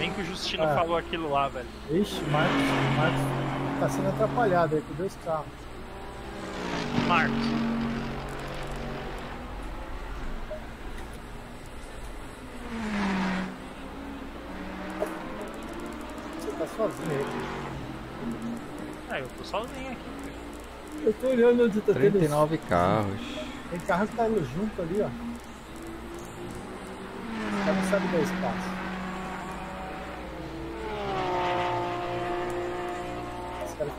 Bem que o Justino É. falou aquilo lá, velho. Ixi, Marcos, Marcos tá sendo atrapalhado aí com dois carros. Marcos. Você tá sozinho aí. Ah, eu tô sozinho aqui. Eu tô olhando onde tá tendo. 39 carros. Tem carro que tá junto ali, ó. Os caras não sabem dar espaço.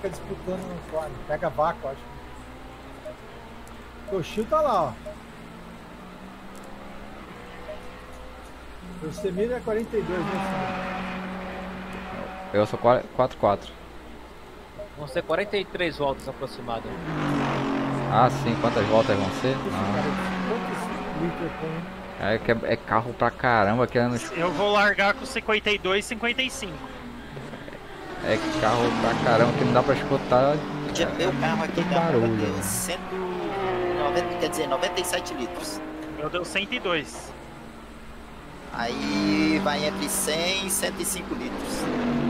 Ficam disputando no cone. Pega vácuo, acho. O Chiu tá lá, ó. O Semir é 42, né? Eu sou 4-4. Vão ser 43 voltas aproximadas. Ah, sim. Quantas voltas vão ser? Tem? É, que é, é carro pra caramba querendo. Eu vou largar com 52, 55. É carro pra caramba que não dá pra escutar. Podia ver o carro aqui dá barulho, deu né? 190, quer dizer, 97 litros. Eu deu 102. Aí vai entre 100 e 105 litros.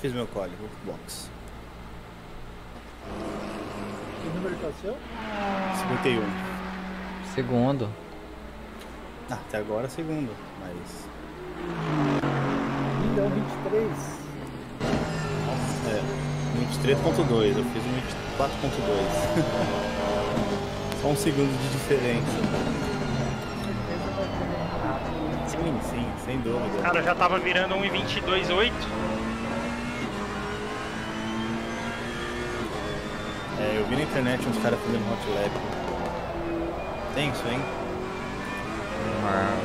Fiz meu código, box. Que número que é o seu? 51. Segundo. Ah, até agora segundo, mas. Milhão 23. É. 23.2, eu fiz um 24.2. Só um segundo de diferença. Sim, sim, sem dúvida. O cara já tava virando 1,22,8. É, eu vi na internet uns caras fazendo hot lap. Tenso, hein? Ah,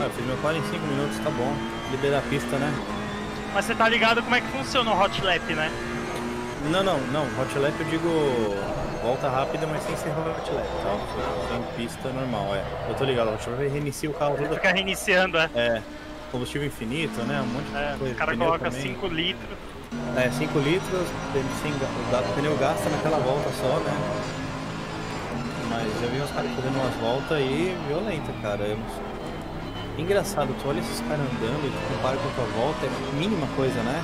Ah, eu fiz meu quadro em 5 minutos, tá bom. Liberar a pista, né? Mas você tá ligado como é que funciona o hot lap, né? Não, não, não. Hot lap eu digo volta rápida, mas sem ser hot lap, tá? Sem pista normal, é. Eu tô ligado, hot lap reinicia o carro todo. fica reiniciando, é. É, combustível infinito, né? Um monte de É, coisa. o cara coloca também. 5 litros. É, 5 litros, o, pneu gasta naquela volta só, né? Mas eu vi uns caras fazendo umas voltas aí violenta, cara. Eu não. Engraçado, tu olha esses caras andando e tu compara com a tua volta, é a mínima coisa, né?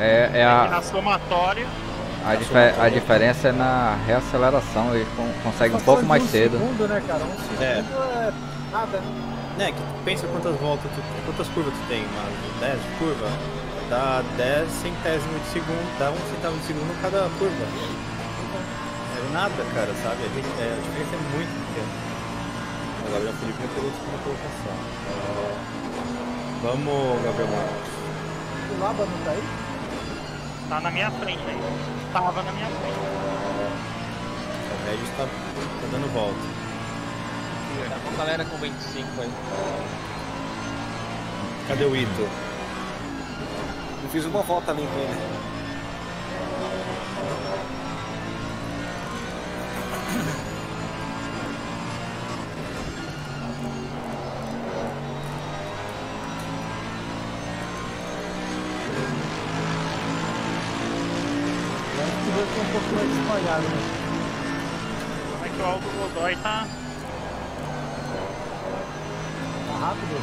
é, é a, na somatória, a, a diferença é na reaceleração. Ele con- consegue um pouco mais um cedo. segundo, né, cara? Um segundo É. é, nada, né? Né, que tu pensa quantas voltas tu quantas curvas tu tem, mas 10 de curva, dá 10 centésimos de segundo, dá um centavo de segundo cada curva. É nada, cara, sabe? A, gente, é, a diferença é muito pequena. O Gabriel Felipe me pegou segunda colocação. É, Vamos, Gabriel Marcos. O Laba não tá aí? tá na minha frente aí. Tava na minha frente. O Regis tá, tá dando volta. Tá com a galera com 25 aí. Cadê o Ito? Eu fiz uma volta que vai ser um pouco mais espalhado, né? Como é que o Aldo Godoy? Tá rápido.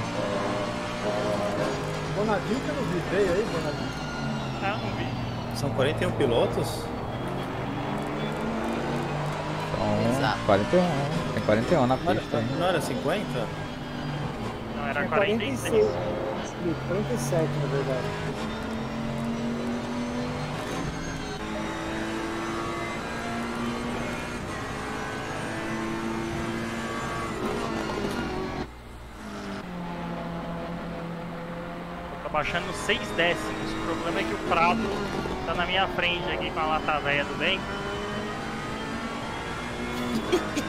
Bonadinho que eu não vi. Veio aí, Bonadinho? Ah, não vi. São 41 pilotos? São Exato. 41. Tem 41 na Não era, pista. não era 50? Não, era Tinha 46. 47, na verdade. Baixando 6 décimos. O problema é que o prato tá na minha frente aqui com a lata velha do bem.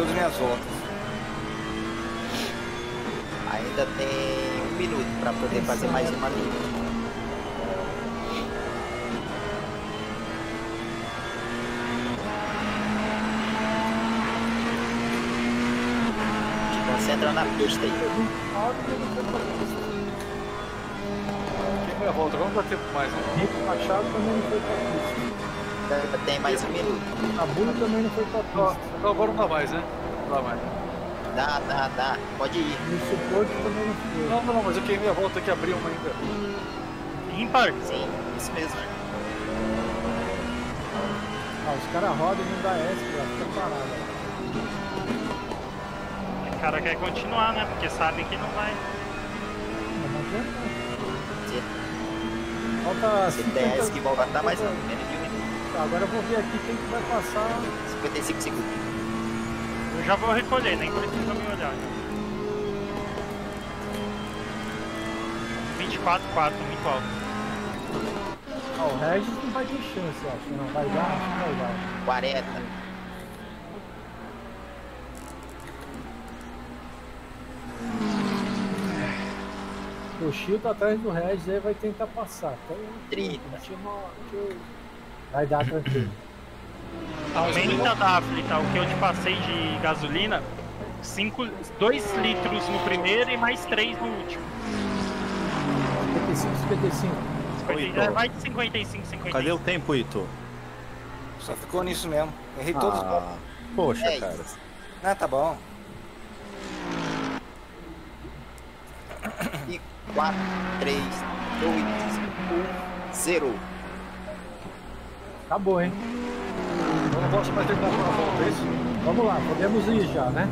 todas as minhas voltas. Ainda tem um minuto pra poder fazer mais uma linha. Te concentra na pista aí. Aqui meia volta, vamos dar tempo mais, né? Rico Machado também não foi pra pista. Tem mais um minuto. Tabula também não foi pra pista. Então agora não dá mais, né? Não dá mais. Dá, dá, dá. Pode ir. E o suporte também não foi. Não, não, não, mas eu queimei a volta que abriu uma ainda. Ímpar. Sim, isso mesmo. Ah, os caras rodam e não dá S, já fica parado. O cara quer continuar, né? Porque sabe que não vai. Não adianta. Falta 50... que voltar, dá mais um minuto. Tá, agora eu vou ver aqui quem que vai passar. 55 segundos. Eu já vou recolher, nem precisa me olhar. 24, 4, muito alto. Ah, o Regis não vai ter chance, eu acho. Não vai dar, acho que vai dar. 40. O Chio tá atrás do Regis aí vai tentar passar. Então, 30. Vai dar tranquilo. Aumenta da Aflita, o que eu te passei de gasolina, 2 litros no primeiro e mais 3 no último. 55, 55. Oi, Cinquenta- Ito. vai de 55, 55. Cadê o tempo, Ito? Só ficou nisso mesmo. Errei todos os Ah, poxa, É cara. Ah, tá bom. E 4, 3, 2, 1, 0. Acabou, hein? Eu não posso mais terminar a volta, é isso? Vamos lá, podemos ir já, né?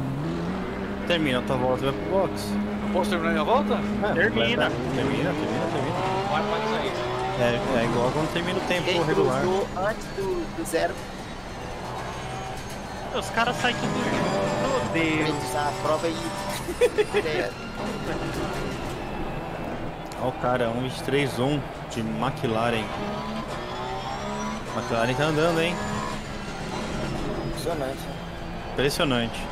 Termina a tua volta e vai pro box. Eu posso terminar minha volta? É, Termina. Termina, termina, termina. Vai, pode sair. É, é igual quando termina o tempo Quem regular. antes do, do zero, Os caras saem tudo junto. Meu Deus. a prova aí. Olha o cara, 1.23.1 de McLaren. McLaren tá andando, hein? Impressionante. Impressionante.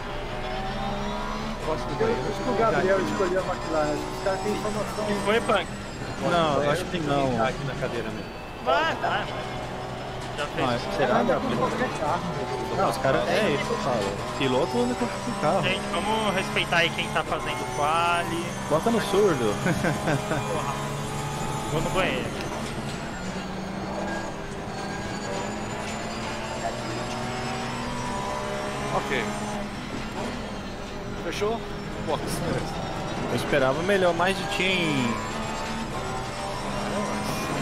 Banheiro? isso que o Gabriel escolheu a McLaren. Acho que os caras têm informação. Que foi, Punk? Não, eu acho que não. Tá aqui na cadeira mesmo. Vai, vai. Já fez. Ah, será, Anda Gabriel? com qualquer carro. Não, os caras. É isso que eu falo. Piloto anda com o carro. Gente, vamos respeitar aí quem tá fazendo quali. Bota no surdo. Vou no banheiro. Ok. Fechou? Box, beleza. Eu esperava melhor, mais de ti em.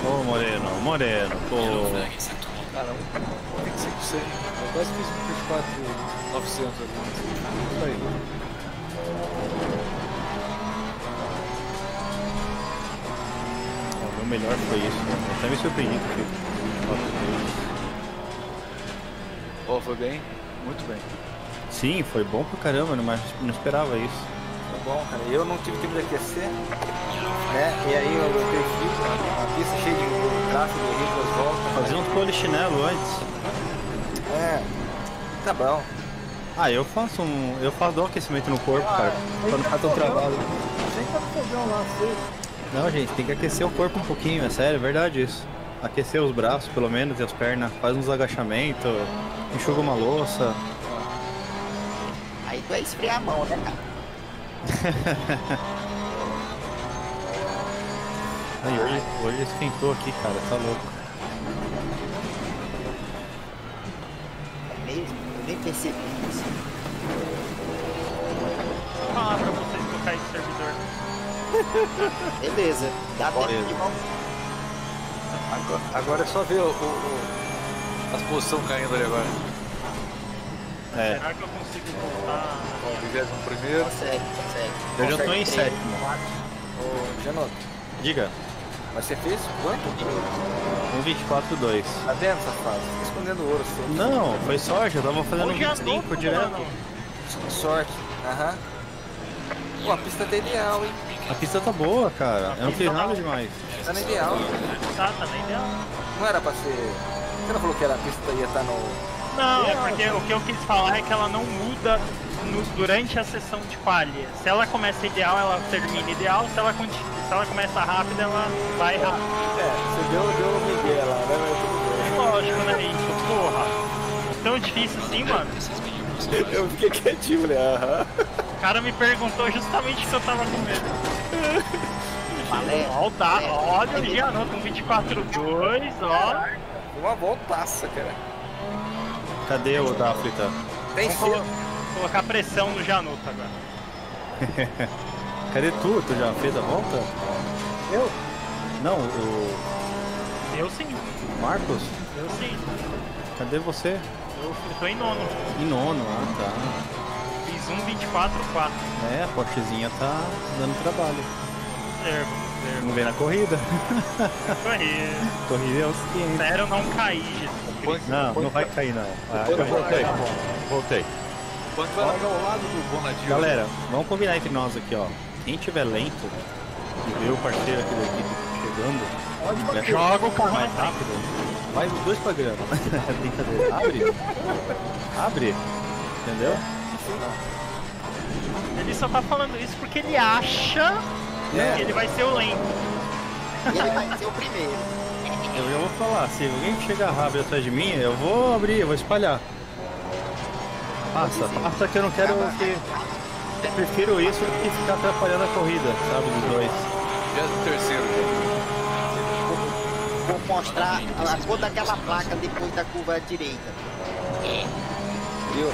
Ô Moreno, Moreno, pô. Cara, um tem que ser com você. Eu quase fiz um 24 900 ali. Isso aí. O meu melhor foi isso. né? Eu até me surpreendi com aquilo. Ó, foi bem? Muito bem. Sim, foi bom pra caramba, mas não esperava isso. Tá bom, cara. Eu não tive tempo de aquecer. Né? E aí eu perdi a pista cheia de tráfego, errei duas voltas. Fazia uns polichinelo antes. É. Tá bom. Ah, eu faço um. Eu faço dou um aquecimento no corpo, cara. Pra não ficar tão travado. Não, gente, tem que aquecer o corpo um pouquinho, é sério, é verdade isso. Aquecer os braços, pelo menos, e as pernas. Faz uns agachamentos, enxuga uma louça. Aí tu vai esfriar a mão, né, cara? Aí, hoje, hoje esquentou aqui, cara, tá louco. É mesmo? Eu nem percebi isso. Vou falar pra vocês tocar esse servidor. Beleza. Dá tempo de mão. Agora, agora é só ver o, o, o As posições caindo ali agora. É, Será que eu consigo voltar? Ó, vigésimo primeiro. Consegue, consegue. eu já tô em sétimo. Ô, Janot, Diga, mas você fez quanto? 1,24,2. Tá vendo, safado? Você tá escondendo ouro, seu. Não, foi sorte, eu tava fazendo Hoje é 25 novo, direto. mano. Sorte. Aham. Pô, a pista tá ideal, hein? A pista tá boa, cara. Eu não fiz nada demais. Tá no ideal. Tá, tá na ideal. Não era pra ser. Você não falou que era a pista ia estar no. Não, é porque o que eu quis falar é que ela não muda no- durante a sessão de quali. Se ela começa ideal, ela termina ideal. Se ela, se ela começa rápida, ela vai rápido. É, você deu, deu o Miguel lá, né? Lógico, né, isso? Porra. Tão difícil assim, mano. Eu fiquei quietinho, falei, aham. O cara me perguntou justamente que eu tava com medo. Valé. Ó, o olha o Gianotto com 24-2, ó. Uma voltaça, cara. Cadê o da Aflita? Tem Vamos colo- colocar pressão no Janotto agora. Cadê tu? Tu já fez a volta? Eu? Não, o Eu sim, Marcos? eu sim. Cadê você? Eu tô em nono. Em nono, ah tá. Fiz um 24-4. É, a Porschezinha tá dando trabalho. Zero, zero. Vamos ver na corrida. Corri. Corrida é os 500. Espero não cair, Jesus Não, não vai cair não. Ah, voltei. Voltei. Vai largar lado do Bonadio. Galera, vamos combinar entre nós aqui, ó. Quem tiver lento e ver o parceiro aqui da equipe chegando, Pode bater. Joga o carro mais rápido, vai os dois pra grama. Brincadeira. Abre. Abre. Entendeu? Ele só tá falando isso porque ele acha É. que ele vai ser o lento. Ele vai ser o primeiro. Eu já vou falar, se alguém chegar rápido atrás de mim, eu vou abrir, eu vou espalhar. Passa, passa que eu não quero que. Eu prefiro isso do que ficar atrapalhando a corrida, sabe, dos dois. Vigésimo terceiro. Vou mostrar a cor daquela placa depois da curva direita. Viu?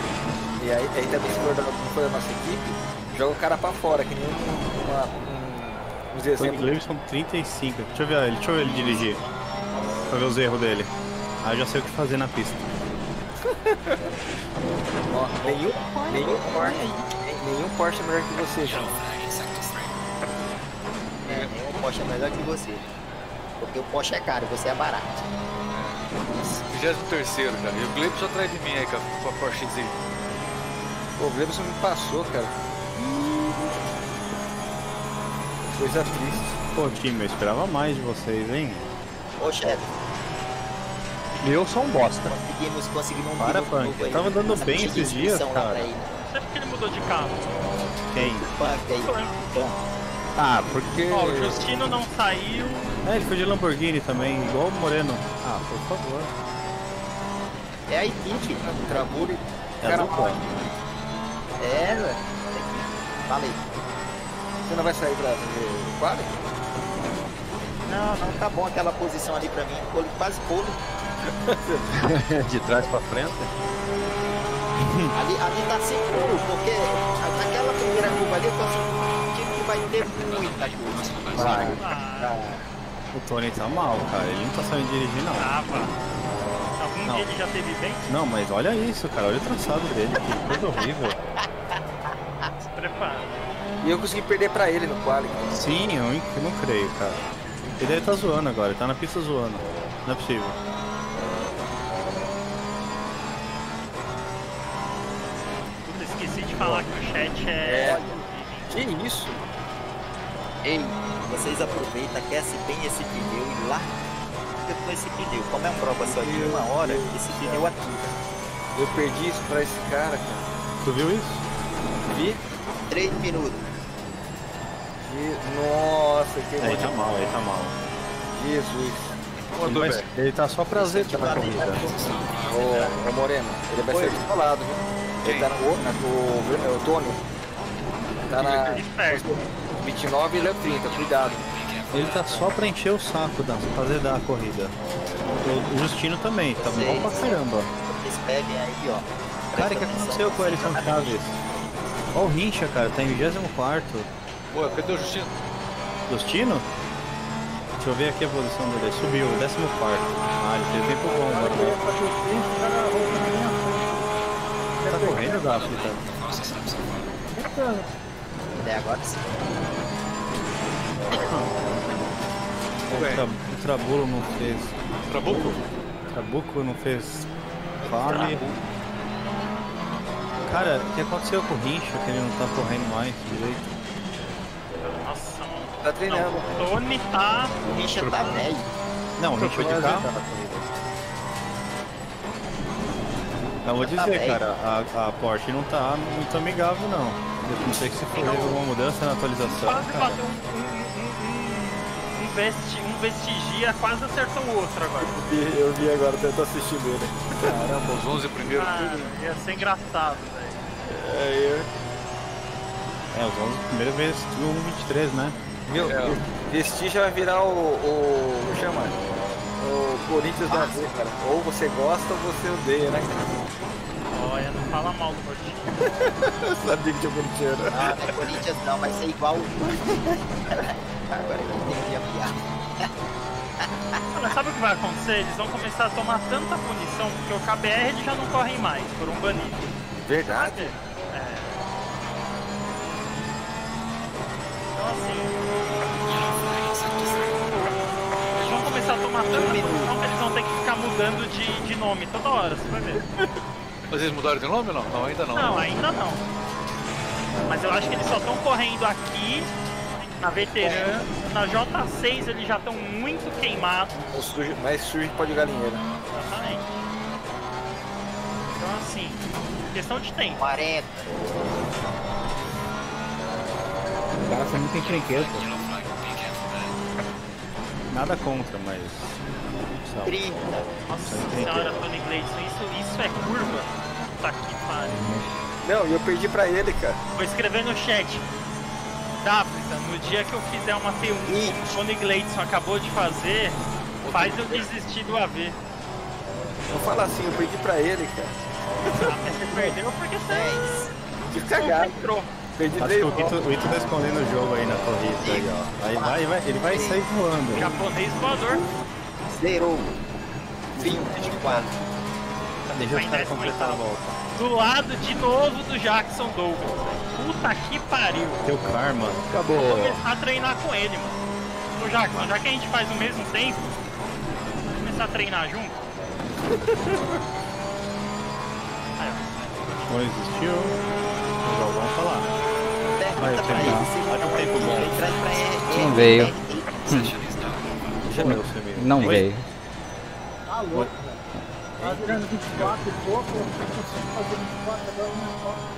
E aí, aí também se for da, se for da nossa equipe, joga o cara pra fora, que nem um, uma, um, uns exemplos. Cleveson 35. Deixa eu ver ele, deixa eu ver ele dirigir. Pra ver os erros dele. Aí eu já sei o que fazer na pista. Ó, nenhum, nenhum Porsche, nem- nenhum Porsche é melhor que você, João. É, o Porsche é melhor que você. Porque o Porsche é caro, você é barato. Vigésimo terceiro, cara. E o Gleibson atrás de mim aí com a, com a Porschezinha. Pô, o Gleibson me passou, cara. Coisa triste. Pô, time, eu esperava mais de vocês, hein? Ô chefe, Eu sou um bosta. conseguimos, conseguimos um Para, Punk, novo aí. tava andando Essa bem esses dias, cara. ele. Não sei porque ele mudou de carro. Quem? Punk aí. Punk. Ah, porque. Ó, o Justino não saiu. É, ele foi de Lamborghini também, igual o Moreno. Ah, por favor. É a equipe. Travou e. É Cara. É, velho. Falei. você não vai sair pra quadro? Não, não tá bom aquela posição ali pra mim. Pole, quase pole. De trás pra frente. Ali, ali tá seguro, porque naquela primeira curva ali eu tô sentindo que vai ter muita curva. Vai. Ah, O Tony tá mal, cara. Ele não tá sabendo dirigir, não. tava. Algum Não. dia ele já teve bem? Não, mas olha isso, cara. Olha o traçado dele. Que coisa horrível. Se prepara. E eu consegui perder pra ele no quali. Sim, eu não creio, cara. Ele deve tá zoando agora. Ele tá na pista zoando. Não é possível. Puta, esqueci de falar que o chat é. Que isso? Ei, vocês aproveitam, aquece bem esse pneu e lá com esse pneu. Como é uma prova só de uma hora, esse pneu ativa. Eu perdi isso pra esse cara, cara. Tu viu isso? Vi? Três minutos. E- Nossa, que É, ele tá mal, ele tá mal. Jesus. Ele, Mandou bem. ele tá só pra zeta na corrida. Ô, ô Moreno, ele vai ser descolado, viu? Ele tá no, na, no, o Tony. Tá na Esperto. 29 e ele é 30, cuidado. Ele tá só pra encher o saco, da, fazer dar a corrida. O Justino também, tá mal pra caramba. Vocês peguem aí, ó. Cara, o que aconteceu com o Ellison Chaves? Ó o Rincha, cara, tá em 24 Pô, cadê o Justino? Justino? Deixa eu ver aqui a posição dele. Subiu, 14. Ah, ele fez tempo bom, Agora cara frente. Tá correndo, Daphne? Tentando. Até agora sim. O, tra... o Trabulo não fez. Trabuco? Trabuco não fez fame. Cara, o que aconteceu com o Rincha que ele não tá correndo mais direito? Tá treinando. Não, o Tony tá. O Rincha tá velho. Não, o Rincha Foi de vai carro? corrida. Não, vou Tá dizer, bem. cara, a, a Porsche não tá muito amigável, não. Eu não sei se foi alguma mudança na atualização, Quase cara. bateu um, um, um, um, vesti, um vestigia, quase acertou o outro agora. Eu vi agora, eu tô assistindo ele. Caramba, os 11 primeiros Ah, ia ser engraçado, velho. É, eu... É, os 11 primeiras vezes, tudo 23, né? Meu, É. Vestígio vai virar o. o. como chama? O Corinthians da Z, cara. Ou você gosta ou você odeia, né? Olha, não fala mal do time. Eu sabia que tinha corintiano. Ah, não é Corinthians não, vai ser igual o. Agora que eu entendi a piada. Mano, sabe o que vai acontecer? Eles vão começar a tomar tanta punição, porque o KBR eles já não correm mais, foram banidos. Verdade. É. Então assim. Eles a que eles vão ter que ficar mudando de, de nome toda hora, você vai ver. Mas eles mudaram de nome ou não? Não, ainda não. Não, ainda não. Mas eu acho que eles só estão correndo aqui, na veterana, na J6 eles já estão muito queimados. Mais sujo que pó de galinheiro. Exatamente. Então assim, questão de tempo. 40. O cara foi muito encrenqueiro, pô. Nada contra, mas. sabe, 30. Nossa senhora, Tony Gleison, isso, isso é curva? Puta que pariu. Não, e eu perdi pra ele, cara. Vou escrever no chat. Dáfrica, no dia que eu fizer uma T1 Ih. como o Tony Gleison acabou de fazer, faz eu desistir do AV. Não fala assim, eu perdi pra ele, cara. Ah, mas você perdeu porque você 10. Que cagado. Perdi Acho que o Ito, o Ito tá escondendo o jogo aí na corrida aí, ó. Aí vai, vai, ele vai sair voando. Japonês voador. Zerou. 24. Deixa os caras completar a volta. Do lado de novo do Jackson Douglas. Puta que pariu. Teu karma. Vou Acabou. começar a treinar com ele, mano. Ô Jackson, já que a gente faz o mesmo tempo, vamos começar a treinar junto? Aí, ó. Não existiu. Vai, Olha o tempo bom. ele. Não veio. Mesmo. Não veio. Tá louco, velho. Tá virando 24 e pouco, eu não consigo fazer 24 agora.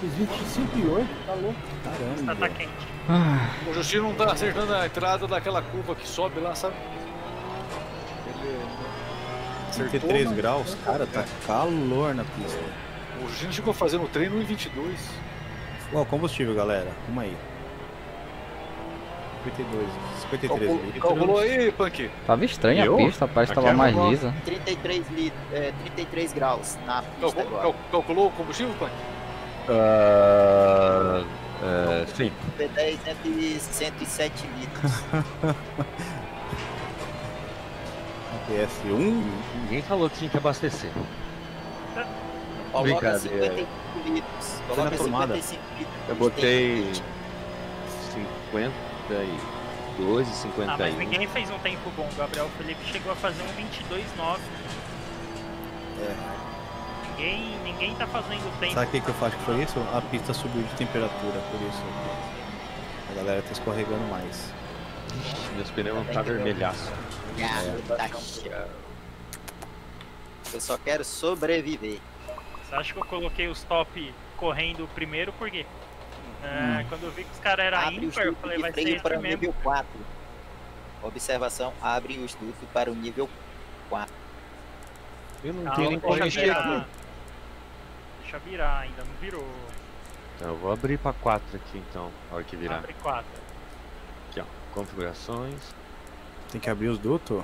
Fiz 25 e 8, tá louco. Caramba. tá quente. O Justino não tá acertando a entrada daquela curva que sobe lá, sabe? Ele acertou, 33 mas- graus, cara, tá calor na pista. O Justino chegou fazendo o treino em 22. Ó, combustível, galera. Vamos aí. 52, 53 Calcul- litros. Calculou aí, Punk? Tava estranha Eu? a pista, parece que tava é mais lisa. 33, lit, é, 33 graus na pista Calcu- agora. cal- calculou o combustível, Punk? Ah, é, sim. V10 é de 107 litros. PS1. Ninguém falou que tinha que abastecer. Coloca Brincadeira. 55 litros. na Coloca tomada. 55 litros. Eu botei 52 e Ah, mas 51. ninguém fez um tempo bom. O Gabriel Felipe chegou a fazer um 22,9. É. Ninguém, ninguém tá fazendo tempo. Sabe o que, que eu acho que foi isso? A pista subiu de temperatura, por isso. A galera tá escorregando mais. Ixi, meus pneus vão estar vermelhaço. Ah, tá. Eu só quero sobreviver. Você acha que eu coloquei os top correndo primeiro por quê? Ah, Quando eu vi que os caras eram ímpar, eu falei, vai ser para o nível 4. Observação, abre os dutos para o nível 4. Eu não Calma, tenho nem como deixa mexer virar. aqui. Deixa virar, ainda não virou. Então, eu vou abrir pra 4 aqui então, a hora que virar. Abre 4. Aqui ó, configurações. Tem que abrir os dutos?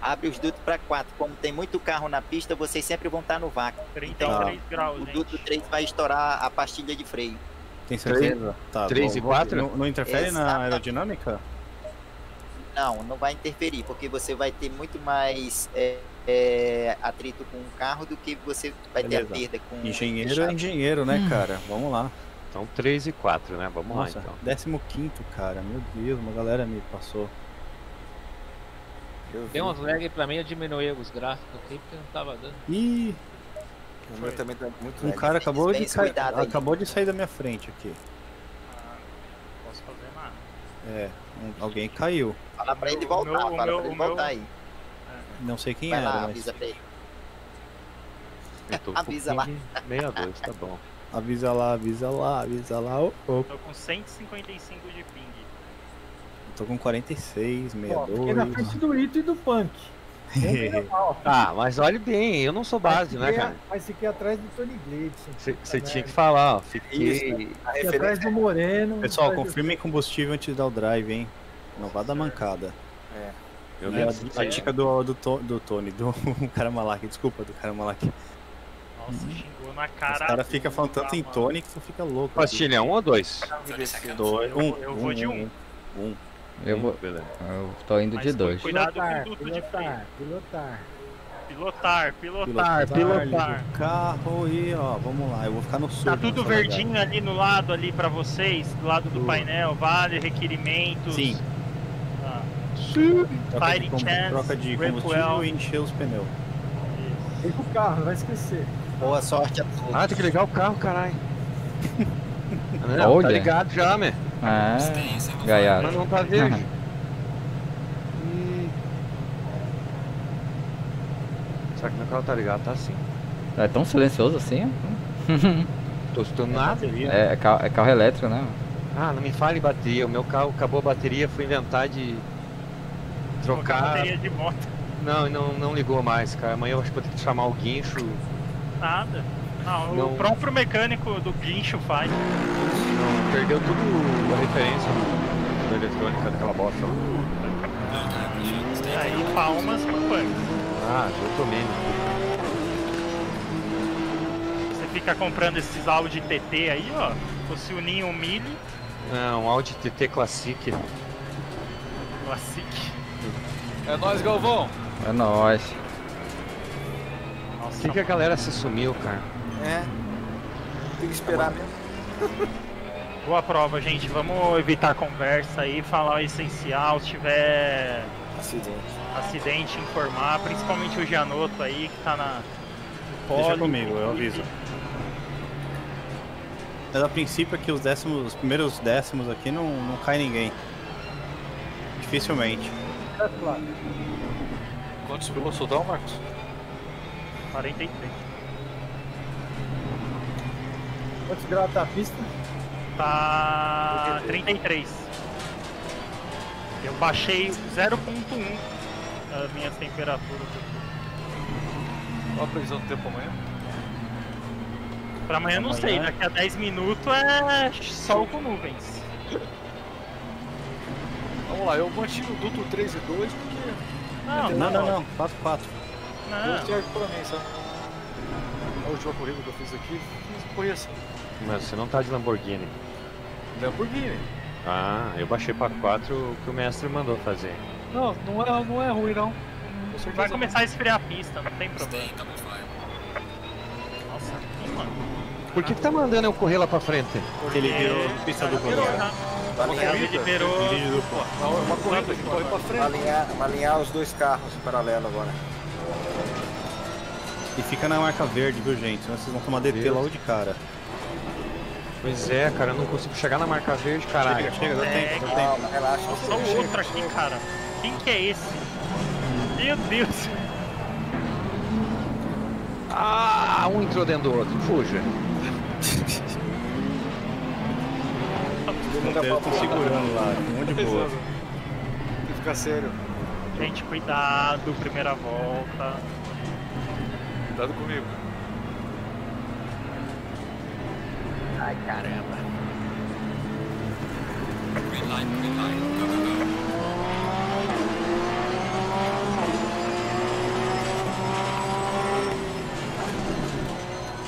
Abre os dutos para 4. Como tem muito carro na pista, vocês sempre vão estar no vácuo. 33 graus, O duto 3 vai estourar a pastilha de freio. Tem certeza? Tá, Três bom, e vou- quatro? Não, não interfere na Exatamente. aerodinâmica? Não, não vai interferir, porque você vai ter muito mais é, é, atrito com o carro do que você vai ter a Beleza. perda com o Engenheiro é engenheiro, né, cara? Vamos lá. Então 3 e 4, né? Vamos Nossa, lá então. 15 cara. Meu Deus, uma galera me passou. Eu vi. Deu uns lag pra mim, eu diminuí os gráficos aqui porque não tava dando. Ih, O meu também tá muito um leve. cara acabou de, aí. acabou de sair da minha frente aqui. Ah, não posso fazer nada. É, um- alguém caiu. Fala pra ele voltar, meu- fala meu- pra ele o meu- voltar aí. Não sei quem Vai era, lá, mas avisa pra ele. Eu tô com Avisa lá. 62, tá bom. avisa lá, avisa lá, avisa lá. Ô, ô. Tô com 155 de ping. Tô com 46, Ó, fiquei na 62. frente do Ito e do Punk. Mal. Ah, mas olhe bem, eu não sou base, né, cara? Mas fiquei atrás do Tony Gleidson. Você tinha que falar, ó. Fiquei. A Fiquei atrás do Moreno. Pessoal, atrás do- confirmem combustível antes de dar o drive, hein? Não vá dar mancada. Eu É a, a dica do, do, do Tony, do cara malak, desculpa, do cara malak. Nossa, xingou na Os cara. caras ficam falando tanto em. Tony que tu fica louco. Pastilha, um ou dois? Dois, um, Eu vou de um. um. Eu, vou, Beleza. eu tô indo Mas de dois. Cuidado com o Pilotar, de pilotar, pilotar. Pilotar, Pilotar, pilotar, pilotar. carro e ó, vamos lá, eu vou ficar no sul. Tá tudo verdinho ali no lado ali pra vocês, do lado do Tudo. painel, vale, requerimentos. Sim. Ah, Troca de, chance, troca de combustível well. e encher os pneus. Vem com o carro, não vai esquecer. Boa sorte a todos. Ah, tem que ligar o carro, caralho. Não, Olha. tá ligado já, né? É, gaiato. Mas não tá verde. Ih. Será que meu carro tá ligado? Tá sim. É tão silencioso assim? Tô escutando nada. É, é carro, é carro elétrico, né? Ah, não me fale bateria. O meu carro acabou a bateria, fui inventar de trocar trocar. bateria de moto. Não, não, não ligou mais, cara. Amanhã eu acho que vou ter que chamar o guincho. Nada. Não, Não. o próprio mecânico do guincho faz. Não, perdeu tudo a referência da eletrônica daquela bosta lá. Aí palmas pro punk. Ah, eu tomei. Você fica comprando esses Audi TT aí, ó. Fosse o Ninho Mille Não, Audi TT Classic. Classic. É nóis, Galvão. É nóis. Por que, que a galera se sumiu, cara? É. Tem que esperar mesmo. boa prova, gente. Vamos evitar conversa aí, falar o essencial. Se tiver Acidente. acidente, informar. Principalmente o Gianotto aí, que tá na. no Deixa comigo, eu aviso. Mas a princípio aqui os décimos, os primeiros décimos aqui não, não cai ninguém. Dificilmente. É claro. Quantos pilotos soltar, Marcos? 43. Quantos graus tá a pista? Tá 33. Eu baixei 0.1 as minhas temperaturas. Qual a previsão do tempo amanhã? Pra amanhã não sei, daqui a 10 minutos é sol com nuvens. Vamos lá, eu mantive o duto 3 e 2 porque Não, Não, não, não. 4, 4. deu não. certo pra mim, sabe? A última corrida que eu fiz aqui, fiz foi assim. Mas você não tá de Lamborghini. Lamborghini. Ah, eu baixei pra 4 o que o mestre mandou fazer. Não, não é, não é ruim não. Vai começar a esfriar a pista, não tem problema. Nossa, ih, mano. Por que, que tá mandando eu correr lá pra frente? Ele virou pista dupla liberou, agora. tá? Ele liberou. É uma corrida que corre pra frente. alinhar, alinhar os dois carros em paralelo agora. E fica na marca verde, viu gente? Senão vocês vão tomar DT logo de cara. Pois é, cara, eu não consigo chegar na marca verde, caralho. Chega, chega, dá É, tempo, dá tempo. Calma, relaxa. Só o outro aqui, cara. Quem que é esse? Meu Deus. Ah, um entrou dentro do outro. Fuja. Os monteiros estão segurando lá, um monte de boa. Tem que ficar sério. Gente, cuidado, primeira volta. Cuidado comigo. Ai, caramba.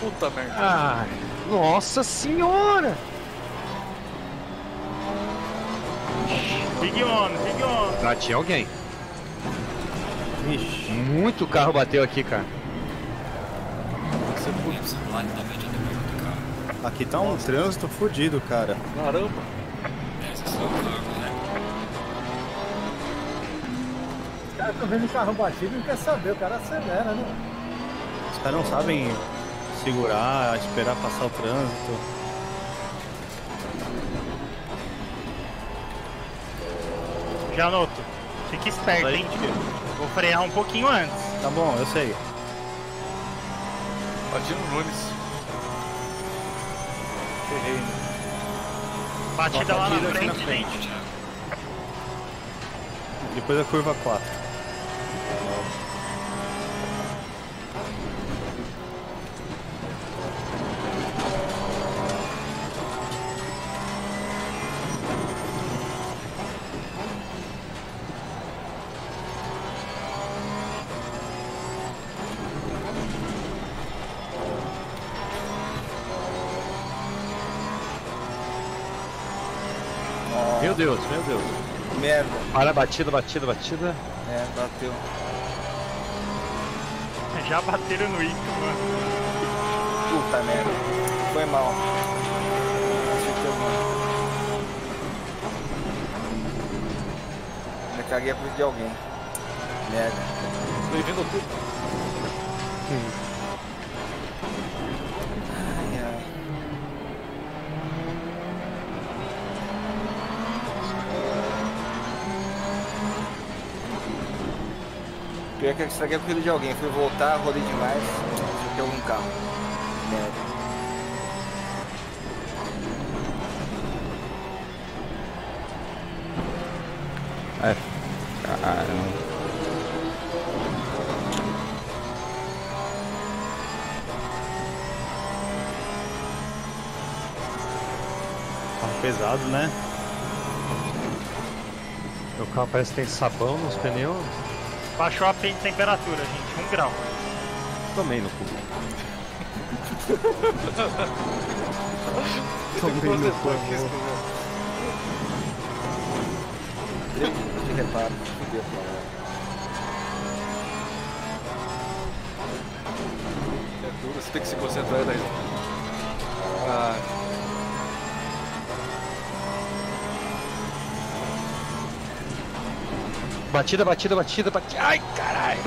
Puta merda. Ai, nossa senhora! Big on, big on. Bati alguém. Ixi, Muito carro bateu aqui, cara. Você putz, aqui tá um trânsito fodido, cara. caramba. Os caras estão vendo o carro batido e não quer saber, o cara acelera, né? Os caras não sabem segurar, esperar passar o trânsito. Já noto. Fique esperto, hein? Vou frear um pouquinho antes. Tá bom, eu sei. Bati no Nunes. Ferrei, né? Batida lá na aqui na frente, gente. Depois a curva 4. Batida, batida, batida. É, bateu. Já bateram no Ico, mano. Puta merda. Foi mal. Me caguei a cruz de alguém. Merda. Bem-vindo ao clube. Ai, ai. Eu estraguei a corrida de alguém. Fui voltar, rodei demais. Acertei algum carro. Merda. É. Caramba. Carro pesado, né? Meu carro parece que tem sabão nos pneus. Baixou a pe- temperatura, gente. Um grau. Tomei no cu. Tomei no cu. De reparo. Fudeu. É duro, você tem que se concentrar daí. Ah, Batida, batida, batida, batida. Ai, caralho.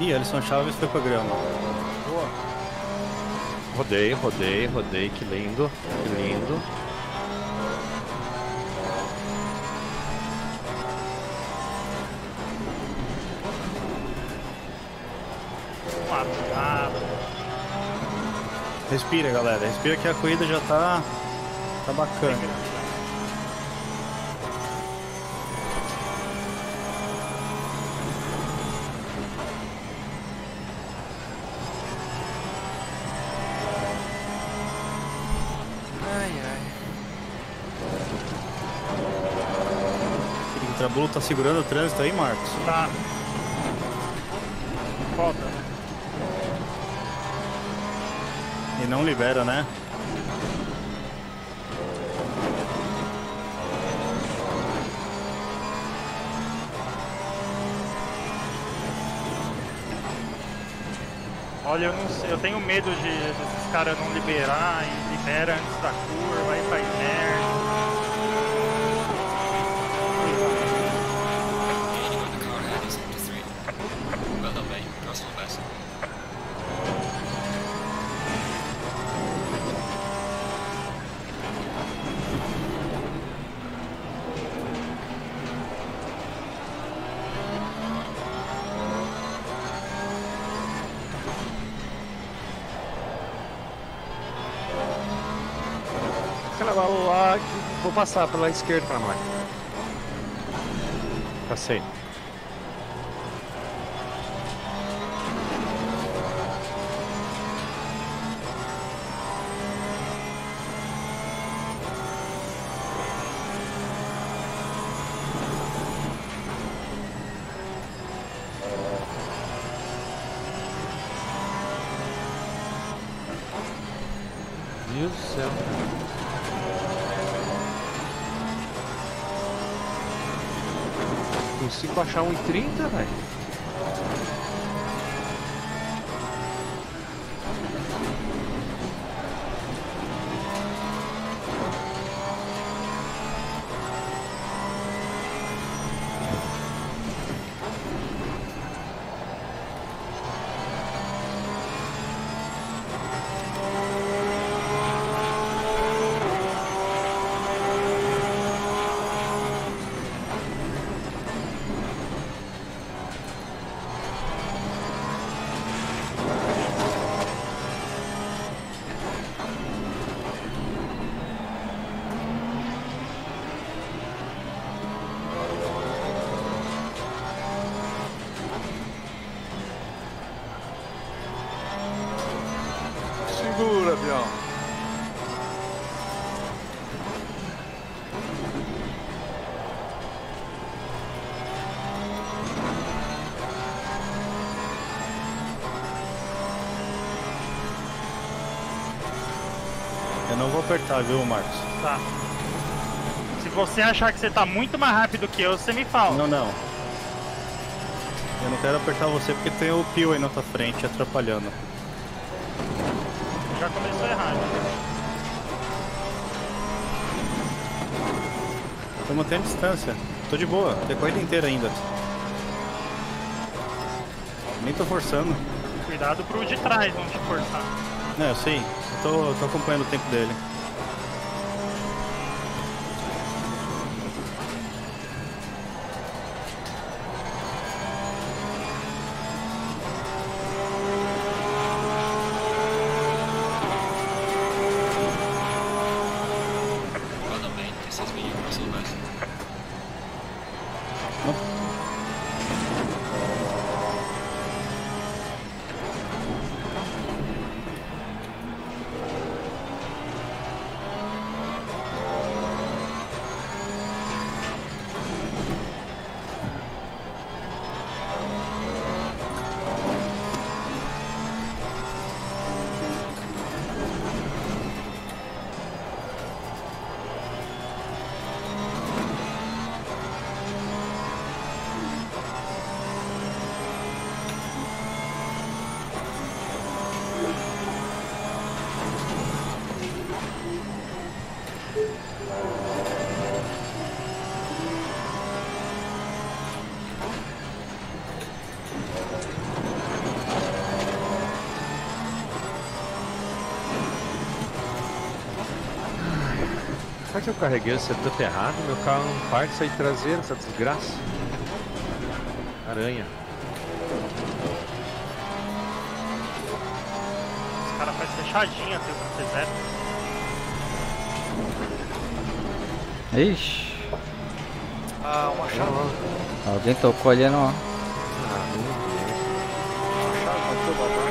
Ih, Alisson Chaves foi pro grama. Rodei, rodei, rodei. Que lindo, que lindo. Respira, galera. Respira que a corrida já tá. tá bacana. Ai, ai. O Trabulo tá segurando o trânsito aí, Marcos? Tá. Volta. E não libera, né? Olha, eu não sei, eu tenho medo de desses caras não liberar e libera antes da curva, aí faz merda. Aquela lá, lá, vou passar pela esquerda pra mais. Passei. Consigo achar 1,30, velho. Apertar, viu, Marcos? Tá. Se você achar que você tá muito mais rápido que eu, você me fala. Não, não. Eu não quero apertar você porque tem o Pio aí na tua frente atrapalhando. Já começou errado. Tô mantendo distância. Tô de boa, tem a corrida inteira ainda. Nem tô forçando. Cuidado pro de trás, não te forçar. Não, eu sei. Eu tô, tô acompanhando o tempo dele. Eu carreguei o setup errado? Meu carro não parte sair traseiro, essa desgraça. Aranha. Os caras fazem fechadinha, tem o que fizer. Ixi, Ah, uma chave. alguém tocou ali no. Ah, meu Deus. Uma chave bateu o babaca.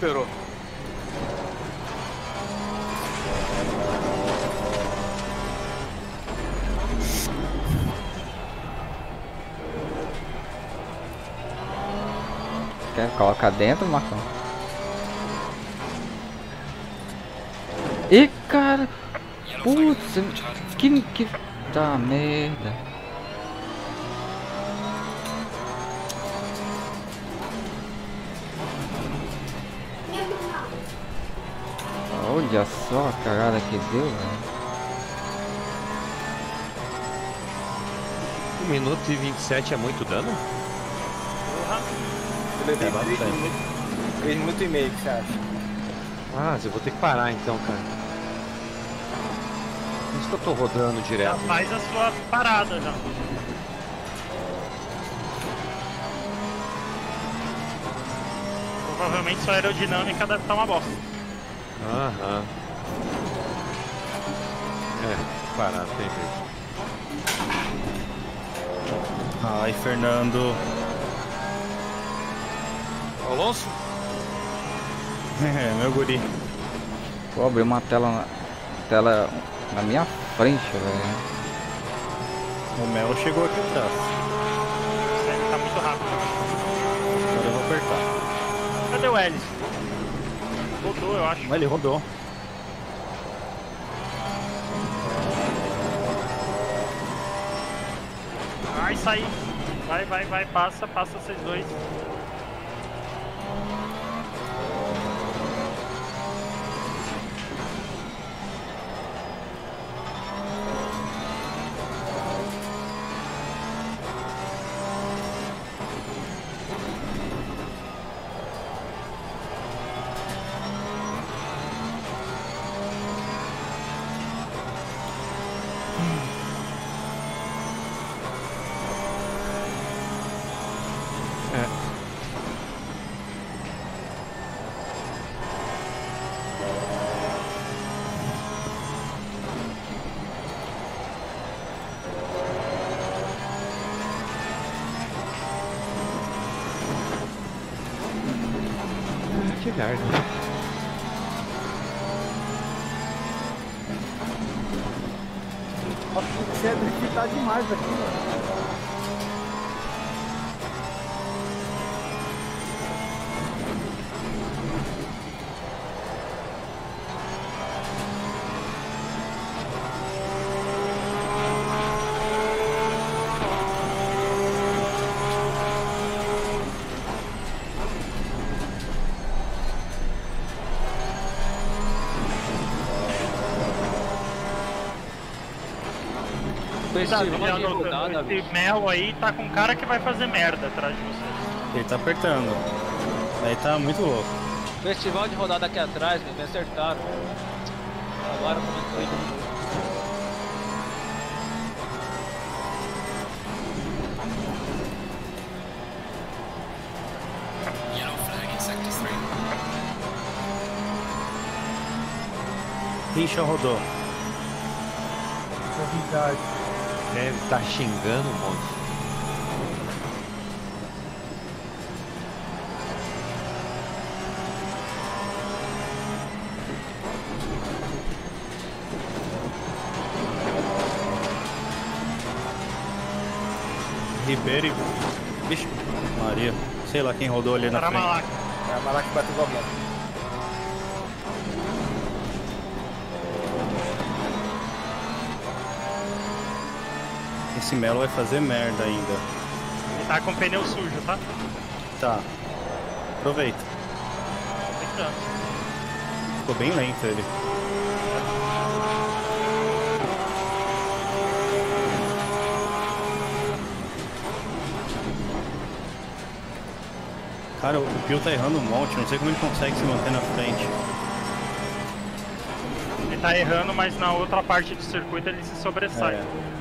Ele esperou. Quer colocar dentro, Marcão? Ih, cara! Putz, que. que. Tá merda. Olha só a cagada que deu, velho. 1 minuto e 27 é muito dano? Eu levei É 3 bastante. minutos, 3 minutos e meio, o que você acha? Ah, eu vou ter que parar então, cara. Por isso que eu tô rodando Já direto. faz a sua parada já. Provavelmente sua aerodinâmica deve estar uma bosta. Aham. É, parar, tem jeito. Ai, Fernando. Alonso? É, meu guri. Pô, abriu uma tela na, tela na minha frente, velho. O Melo chegou aqui atrás. Você tá muito rápido. o Ellison? Rodou, eu acho. Ele rodou. Vai sair. Vai, vai, vai, passa, passa vocês dois. Merda. Nossa, você é driftar demais aqui, mano. Tá, de esse. Mel aí tá com cara que vai fazer merda atrás de vocês. Ele tá apertando. Aí tá muito louco. Festival de rodada aqui atrás, me acertaram. Agora começou indo. Rincha rodou. Novidade. Deve tá xingando um monte. Ribeiro e. Vixe, Maria. Sei lá quem rodou ali na frente. Paramalac. É a Malak bateu com a Esse Melo vai fazer merda ainda. Ele tá com o pneu sujo, tá? Tá. Aproveita. Tentando. Ficou bem lento ele. Cara, o Pio tá errando um monte, não sei como ele consegue se manter na frente. Ele tá errando, mas na outra parte do circuito ele se sobressai. É.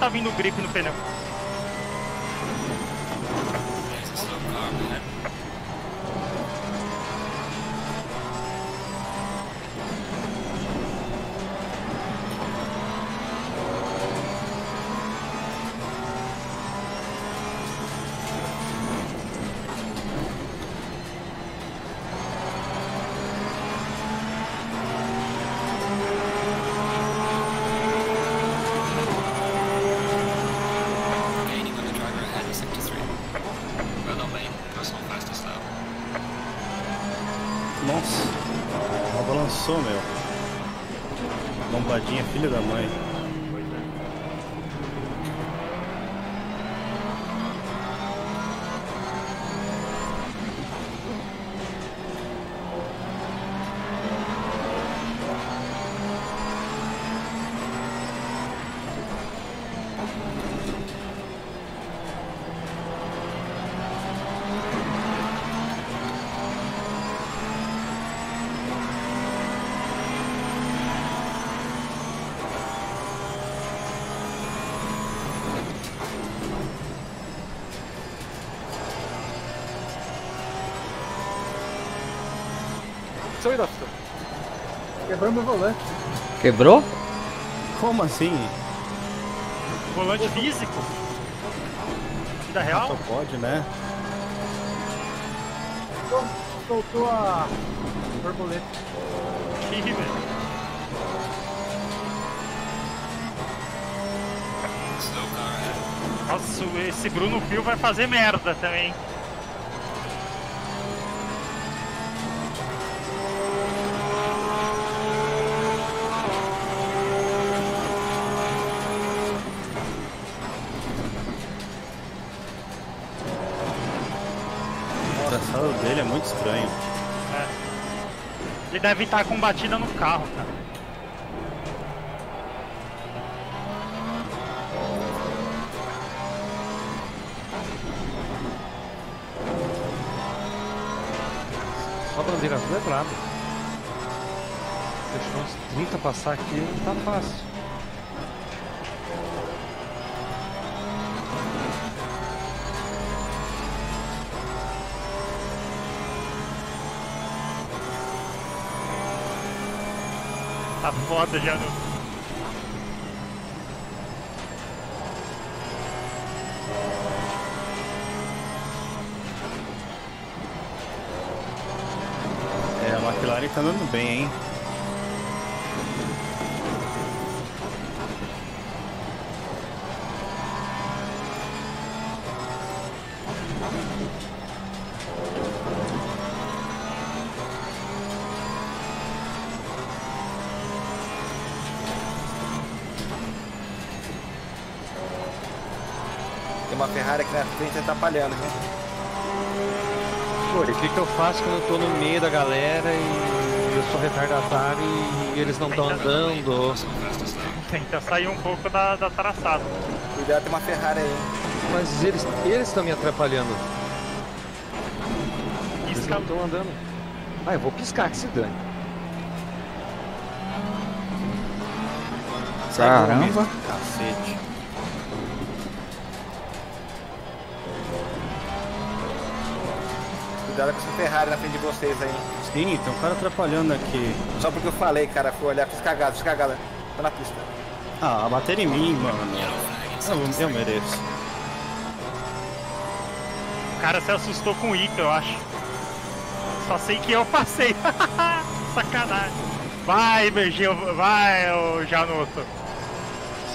tá vindo o grip no pneu. Quebrou meu volante. Quebrou? Como assim? Volante físico? Vida real? Só pode, né? Sol- Soltou a borboleta. Ih, velho. Nossa, esse Bruno Pio vai fazer merda também. Ele deve estar com batida no carro, cara. Só bandeira azul é brabo. Deixar uns 30 passar aqui não tá fácil. Tá foda já no. É, a McLaren tá andando bem, hein? Atrapalhando, viu? Pô, e o que, que eu faço quando eu tô no meio da galera e eu sou retardatário e eles não estão andando? Tenta sair um pouco da, da traçada. Cuidado, tem uma Ferrari aí. Mas eles eles estão me atrapalhando. Eles não estão andando. Ah, eu vou piscar que se dane. Caramba. Cacete. Cuidado com essa Ferrari na frente de vocês aí. Sim, tem um cara atrapalhando aqui. Só porque eu falei, cara, fui olhar, fiz cagada, fiz cagada. Tô na pista. Ah, bateram em mim, mano. Eu, eu mereço. O cara se assustou com o Ica, eu acho. Só sei que eu passei. Sacanagem. Vai, Bergil, vai, ô Janoto.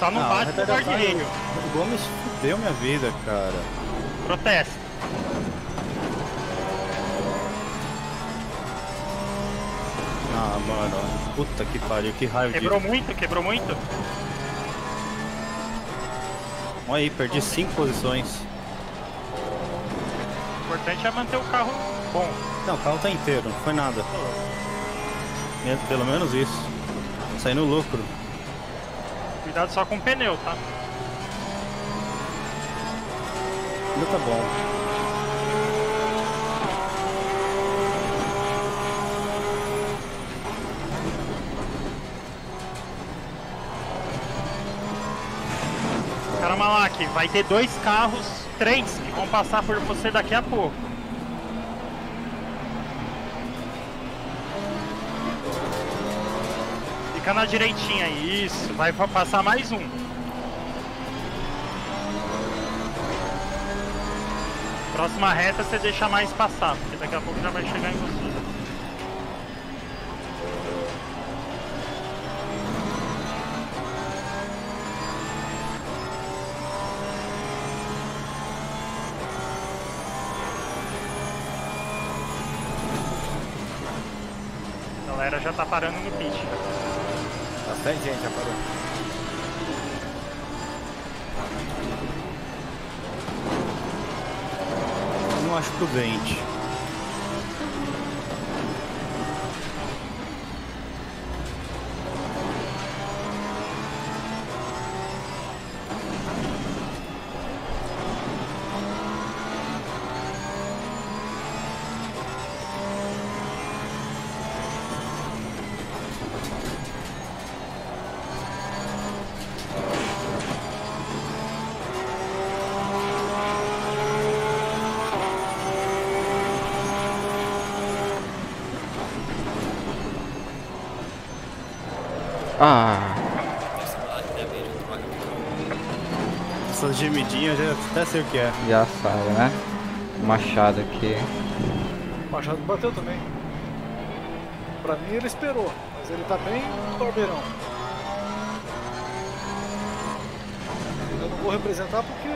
Só não Ah, bate no retardatário- guarda-reio. O Gomes fudeu minha vida, cara. Protesto. Puta que pariu, que raiva Quebrou de... muito, quebrou muito. Olha aí, perdi cinco posições. O importante é manter o carro bom. Não, o carro tá inteiro, não foi nada. Me- Pelo menos isso. Saí no lucro. Cuidado só com o pneu, tá? Ainda tá bom. Vai ter dois carros, três, que vão passar por você daqui a pouco. Fica na direitinha, isso. Vai pa- passar mais um. Próxima reta você deixa mais passar, porque daqui a pouco já vai chegar em você. Tá parando no pit. Bastante gente já parou. Não acho prudente. Sei o que é. já sabe, né? Machado aqui. O Machado bateu também. Pra mim ele esperou, mas ele tá bem barbeirão. Eu não vou representar porque.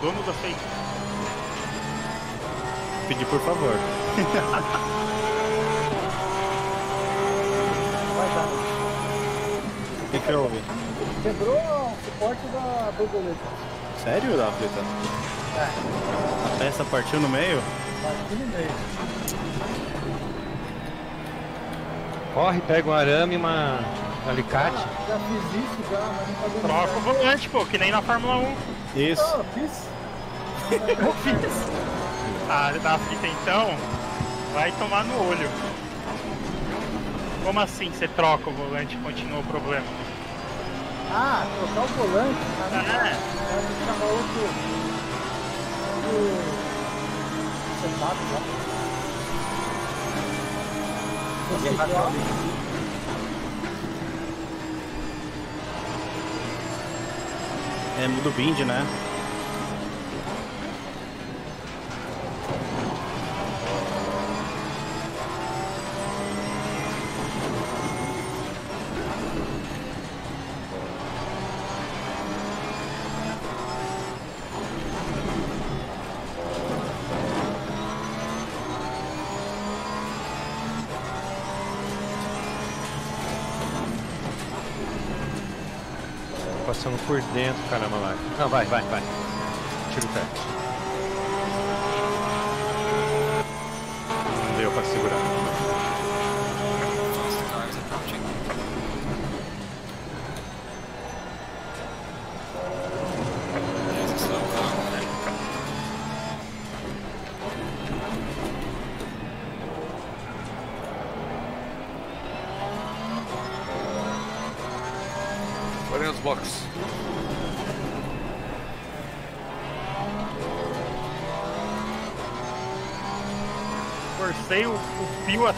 Dono da fake. Pedir por favor. Vai dar. O que que houve? Quebrou o suporte da borboleta. Sério, África? É, A peça partiu no meio? aqui no meio. Corre, pega um arame, uma um alicate. Já fiz isso já, mas não dando Troca o volante, pô, que nem na Fórmula 1. Isso. Ah, fiz. Eu fiz. Ah, da fita então, vai tomar no olho. Como assim você troca o volante e continua o problema? Ah, trocar o volante. Ah. É, Vai chamar outro. Outro. Setup lá. Esse É mudo bind, né? Por dentro, caramba lá. Não, vai, vai, vai.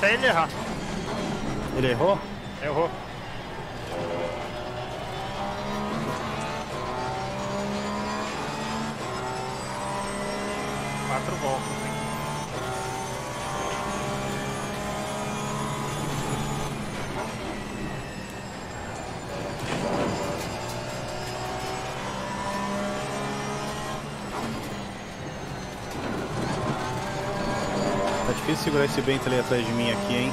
Até ele errar. Ele errou? Quatro voltas. hein? Tá difícil segurar esse Bento ali atrás de mim aqui, hein?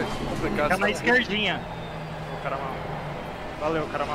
É complicado. Fica na esquerdinha. O cara mal. Valeu, cara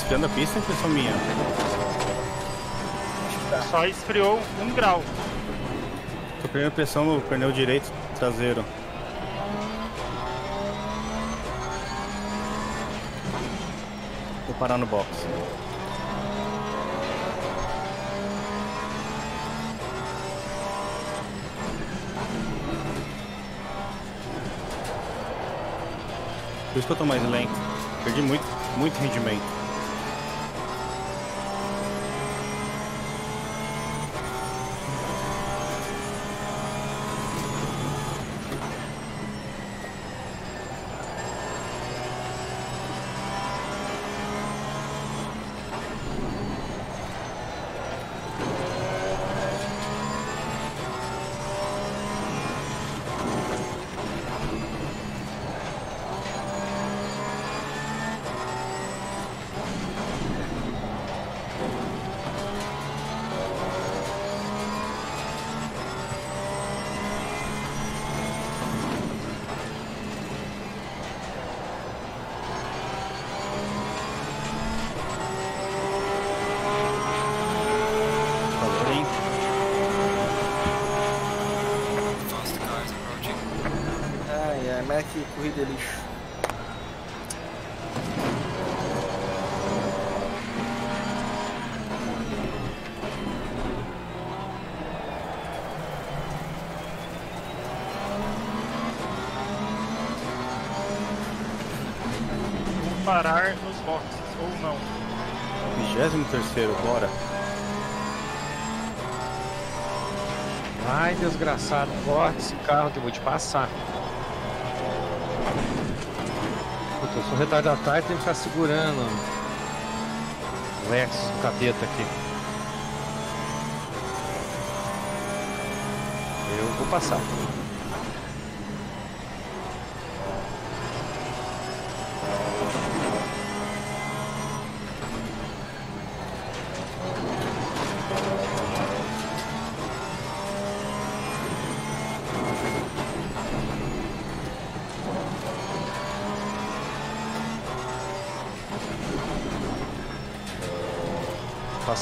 esfriando a pista, impressão minha. Só esfriou um grau. Tô perdendo pressão no pneu direito traseiro. Vou parar no box. Por isso que eu tô mais lento. Perdi muito, muito rendimento. Calor, hein? Fast cars approaching. Ai, corrida lixo. Vou parar nos boxes, ou não. 23 bora. Ai, desgraçado, corre esse carro que eu vou te passar. Eu sou retardatário tenho que ficar segurando o Lex, o capeta aqui. Eu vou passar.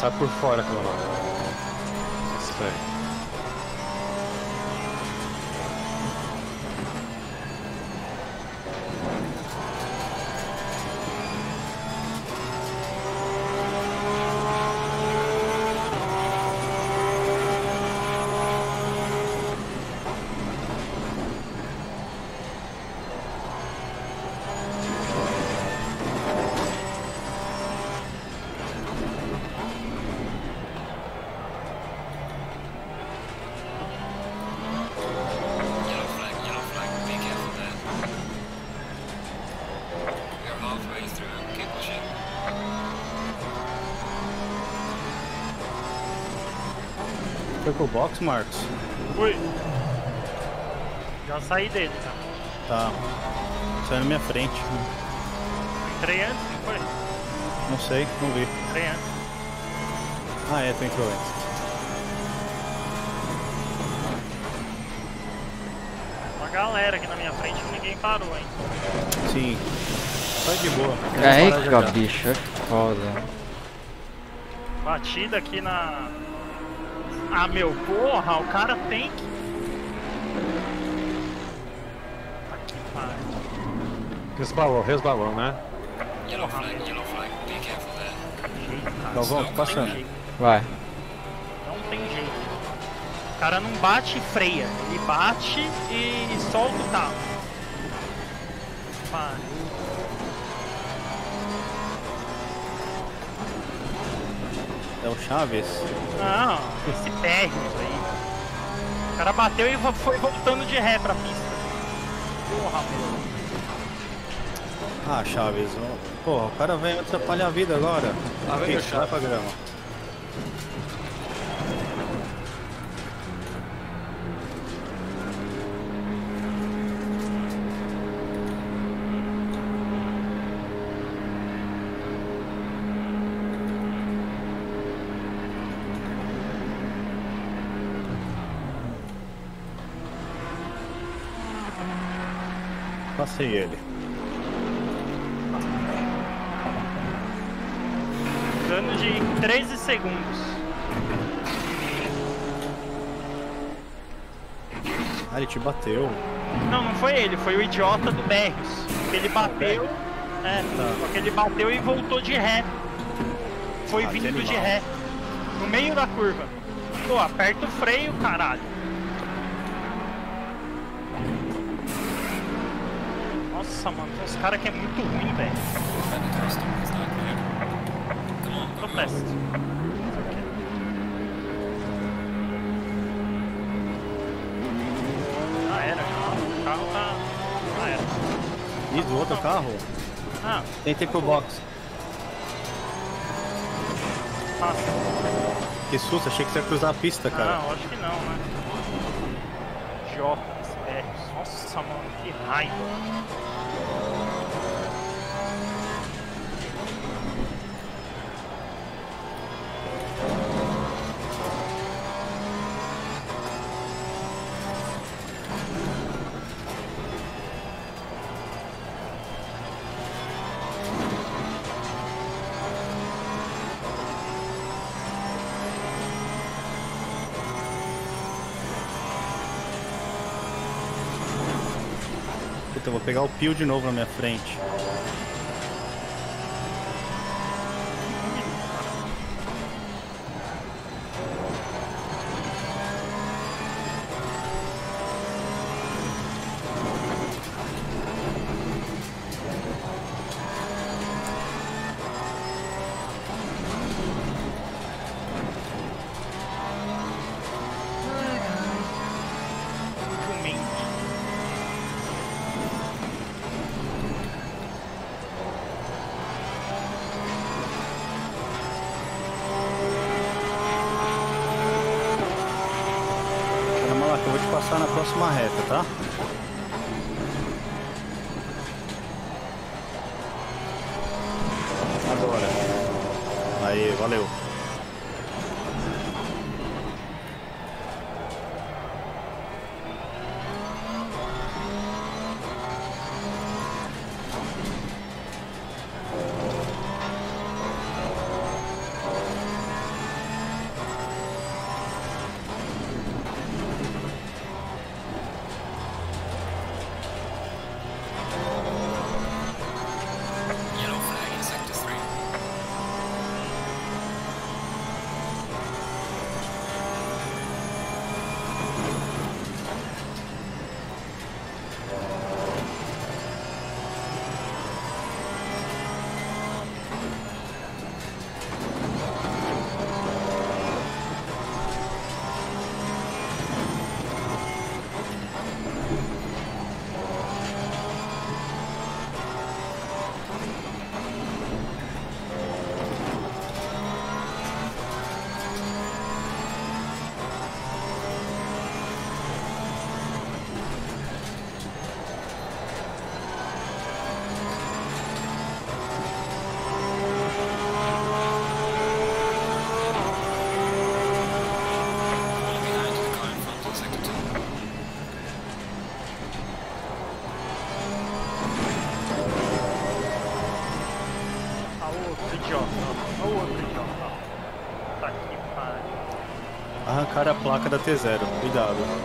Passar por fora, pelo menos. Estranho. Yellow flag, yellow flag, be careful there. We are halfway through, keep pushing. Marcos? Fui. Já saí dele, já. Tá. Saiu na minha frente. Entrei antes, não foi? Não sei, não vi. Entrei antes. Ah, é, tu entrou antes. Uma galera aqui na minha frente ninguém parou, hein? Sim. Tá de boa. É, já. bicho, é foda. Batida aqui na. Ah, meu, porra, o cara tem que. Que pariu. Resbalou, resbalou, né? Yellow flag, yellow flag, be careful there. Galvão, tô Não passando. Vai. Não tem jeito. O cara não bate e freia. Ele bate e solta o carro. Pariu. É o Chaves. Não, esse térreo aí. O cara bateu e foi voltando de ré pra pista. Porra, meu. Ah, Chaves. Porra, o cara vem atrapalhar a vida agora. Lá vem Ixi, vai pra grama. Passei ele. 13 segundos. Ah, ele te bateu. Não, não foi ele, foi o idiota do Berrios. Ele bateu. É, só que ele bateu e voltou de ré. Foi Ah, vindo de ré. No meio da curva. Pô, aperta o freio, caralho. Nossa, mano, tem uns caras que é muito ruim, velho. Protesto. Ah, era, o carro tá. Ah, era. Ih, do outro carro? Ah, Tentei pro box. passa. Que susto, achei que você ia cruzar a pista, cara. Não, acho que não, né? Jota, Berrios. Nossa, mano, que raiva. Pegar o Pio de novo na minha frente. Jumento. Cara, malaca, eu vou te passar na próxima placa da T0. Cuidado.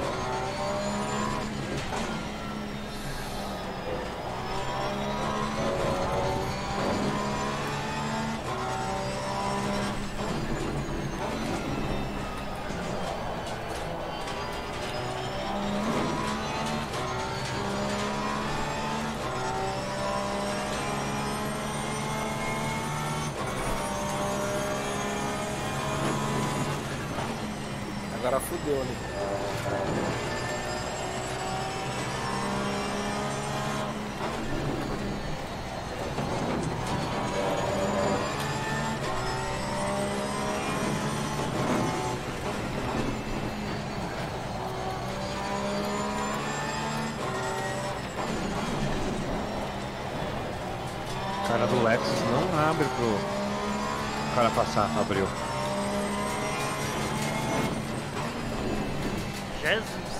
Cara do Lexus não abre pro cara passar, abriu. Jesus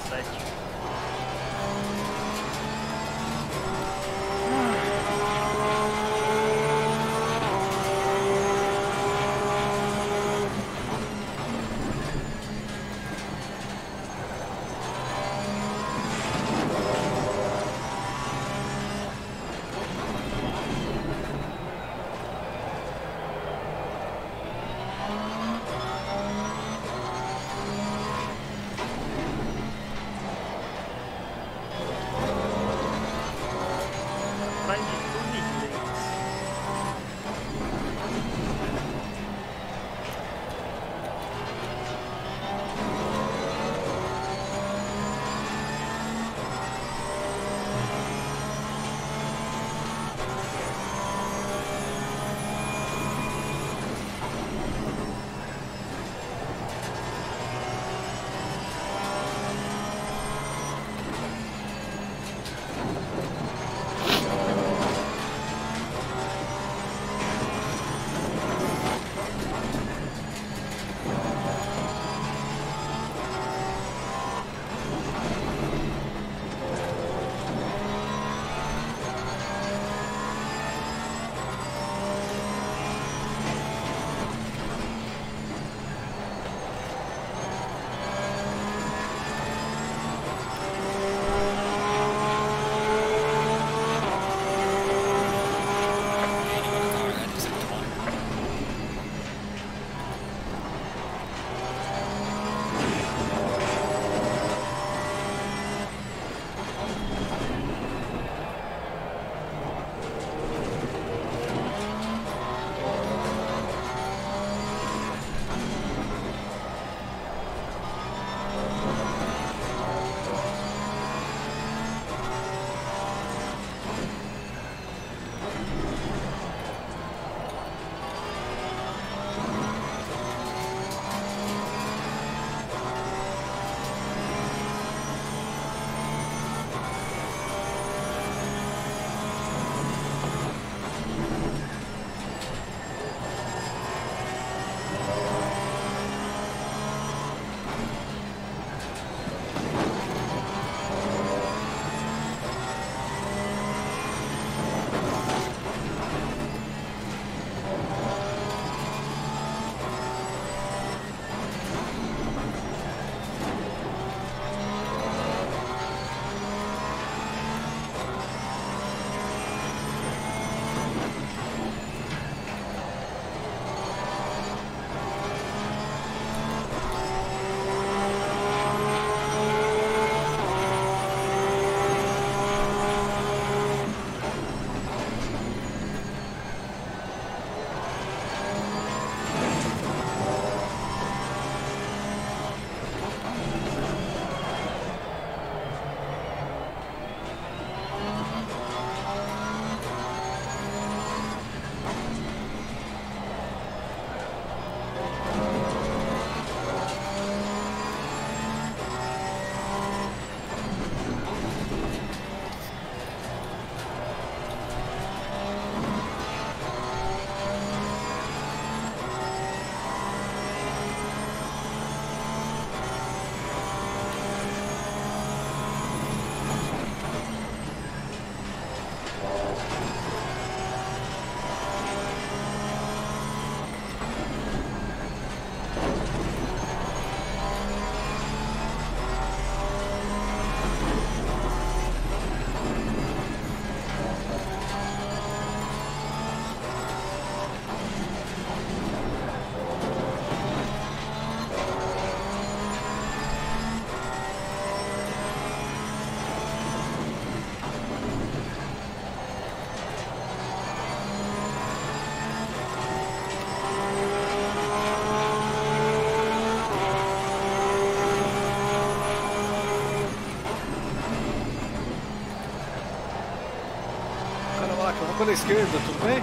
7. curva na esquerda, tudo bem?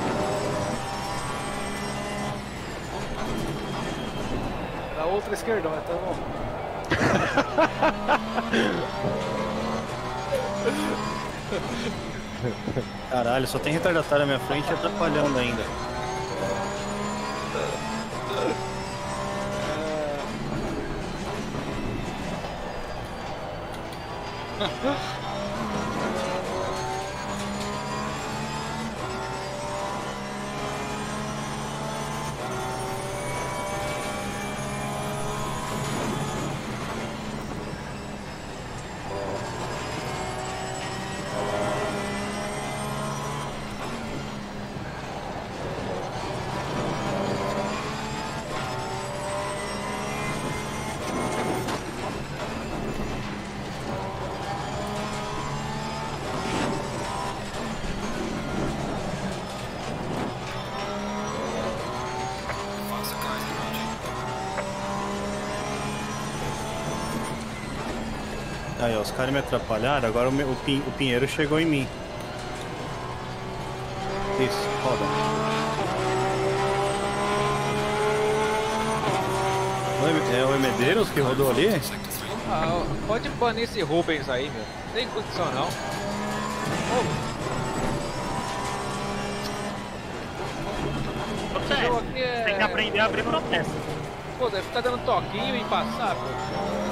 Na outra esquerda, mas tá bom. Caralho, só tem retardatário na minha frente atrapalhando ainda. Aí, ó, os caras me atrapalharam, agora o, meu- o, Pin- o Pinheiro chegou em mim. Isso, roda. É o Medeiros que rodou ali? Sector 3. Ah, pode banir esse Rubens aí, meu. Não tem condição não. Aqui é. Tem que aprender a abrir protesto. Pô, deve ficar dando toquinho e passar, pô.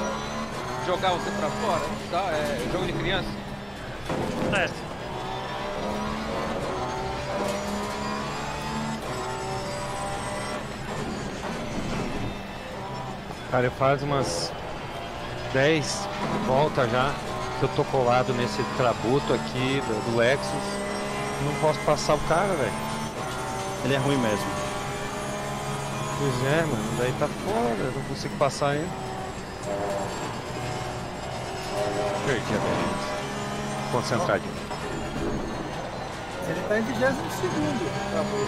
Jogar você pra fora, não dá, é jogo de criança. Protesto. Cara, eu faz umas 10 voltas já que eu tô colado nesse trabuto aqui do, do Lexus. Não posso passar o cara, velho. Ele é ruim mesmo. Pois é, mano, daí tá foda, eu não consigo passar ainda. Perdi a beleza. Novo. Ele tá em 22 segundo. Acabou.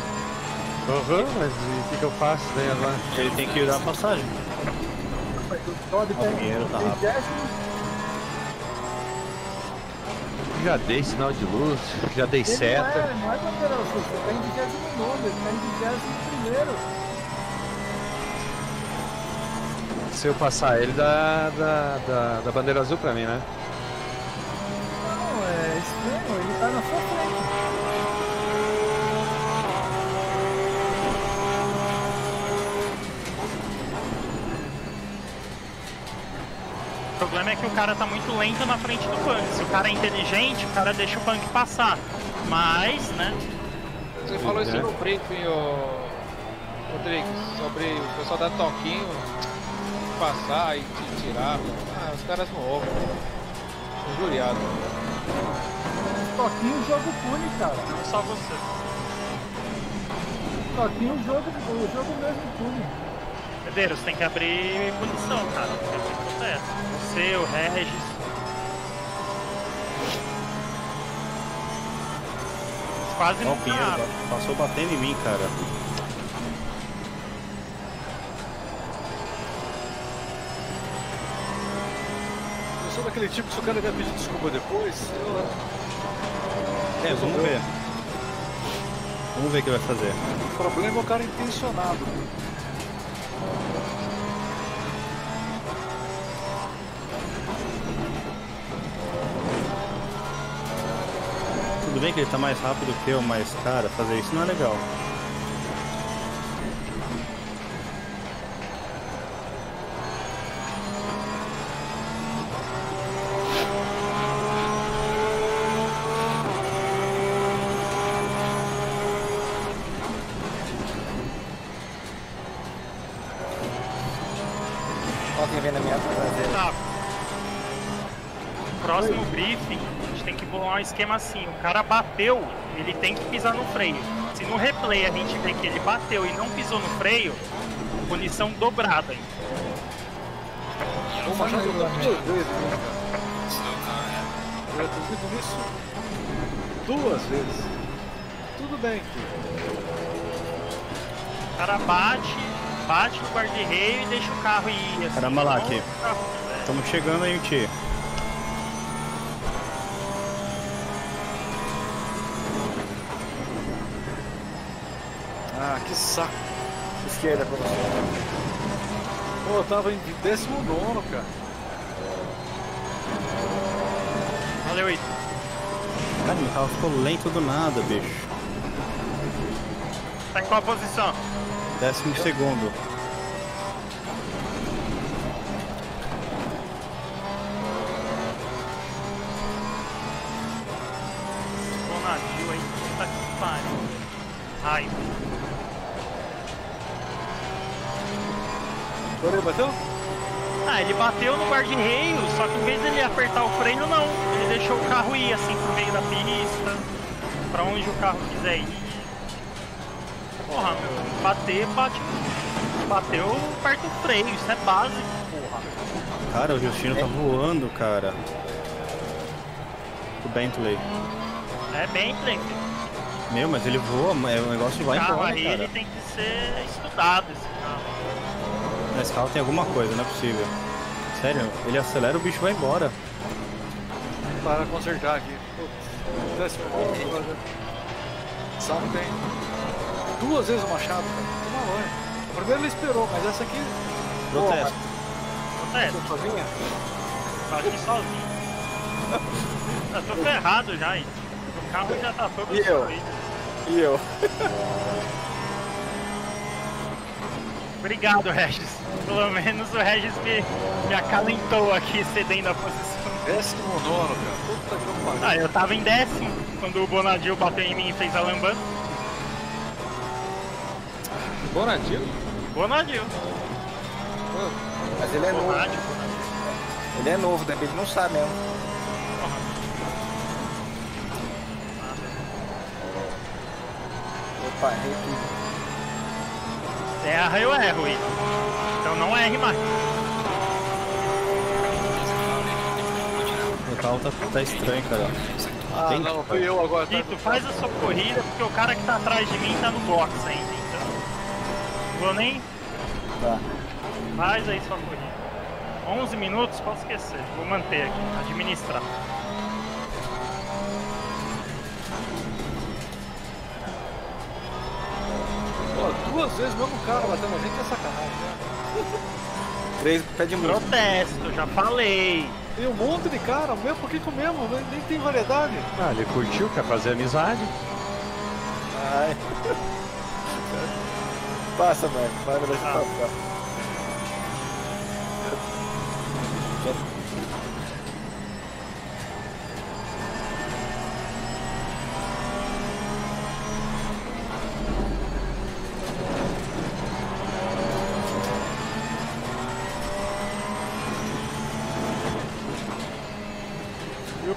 Aham, mas e o que, que eu faço daí agora? Ele tem que dar a passagem. O tá Ó, o em Pinheiro tá rápido. 20 Já dei sinal de luz, já dei Ele seta. Não é, não é tá em 29, ele tá em 21 Se eu passar ele, dá, dá, dá, dá bandeira azul pra mim, né? Não, é estranho, ele tá na sua frente. O problema é que o cara tá muito lento na frente do punk. Se o cara é inteligente, o cara deixa o punk passar. Mas, né? Você falou isso no briefing, ô. Rodrigues, sobre o pessoal dar toquinho, passar e te tirar. Ah, os caras não ouvem. Injuriado. Toquinho o jogo pune, cara. Não só você. Toquinho o jogo, o jogo mesmo pune. Medeiros, tem que abrir punição, cara. Tem que protesto. Você, o Regis. Quase não o Pinheiro passou batendo em mim, cara. Eu sou daquele tipo que se o cara vai pedir desculpa depois, eu... É, vamos ver. Vamos ver o que vai fazer. o problema é o cara intencionado. Que ele tá mais rápido que eu, mas, cara, fazer isso não é legal. Esquema assim. O cara bateu, ele tem que pisar no freio. Se no replay a gente vê que ele bateu e não pisou no freio, punição dobrada. Uma já jogou duas vezes, né? Eu duvido nisso. Duas vezes. Tudo bem. O cara bate, bate no guarda-reio e deixa o carro ir. Assim, Caramba lá, aqui. Não, Estamos chegando aí, Tchê. Ah, que saco. Esquerda pra você. Pô, eu tava em 19, cara. Valeu aí. Cara, meu carro ficou lento do nada, bicho. Tá em qual posição? Décimo segundo. No guarda-reio, só que em vez dele apertar o freio, não. Ele deixou o carro ir assim pro meio da pista, pra onde o carro quiser ir. Porra, meu, bater, bate. Bateu perto do freio, isso é básico, porra. Cara, o Justino tá voando, cara. O Bentley. É filho. Meu, mas ele voa, é, o negócio vai carro embora, aí cara. ele tem que ser estudado, esse carro. Nesse carro tem alguma coisa, não é possível. Sério, ele acelera o bicho vai embora. Para consertar aqui. Putz, décimo agora. Saco tem duas vezes o machado, cara. Uma mãe. O primeiro ele esperou, mas essa aqui. Protesto. Protesto. Pô, sozinha? Tá aqui sozinho. Eu tô ferrado já, hein? O carro já tá todo E eu? destruído. E eu? Obrigado, Regis. Pelo menos o Regis me, me acalentou aqui, cedendo a posição. Décimo nono, cara. Puta que pariu. Ah, eu tava em décimo quando o Bonadil bateu em mim e fez a lambança. Bonadil? Bonadil. Mas ele é novo. Bonadil. Ele é novo, né? Ele não sabe mesmo. Opa, errei tudo. Erra, eu erro. Então não erre mais. O carro tá, tá estranho, cara. Ah, Tem- não, fui eu agora. tá? Ito, faz a sua corrida, porque o cara que tá atrás de mim tá no box ainda, então. Vou nem. Tá. Faz aí sua corrida. 11 minutos, pode esquecer. Vou manter aqui, administrar. Pô, duas vezes o mesmo cara batendo a gente é sacanagem, né? Três pé de música. Protesto, já falei. Tem um monte de cara, mesmo, por que que o mesmo? Nem, nem tem variedade. Ah, ele curtiu, quer fazer amizade. Ai. Passa, mano. Vai, vai, deixa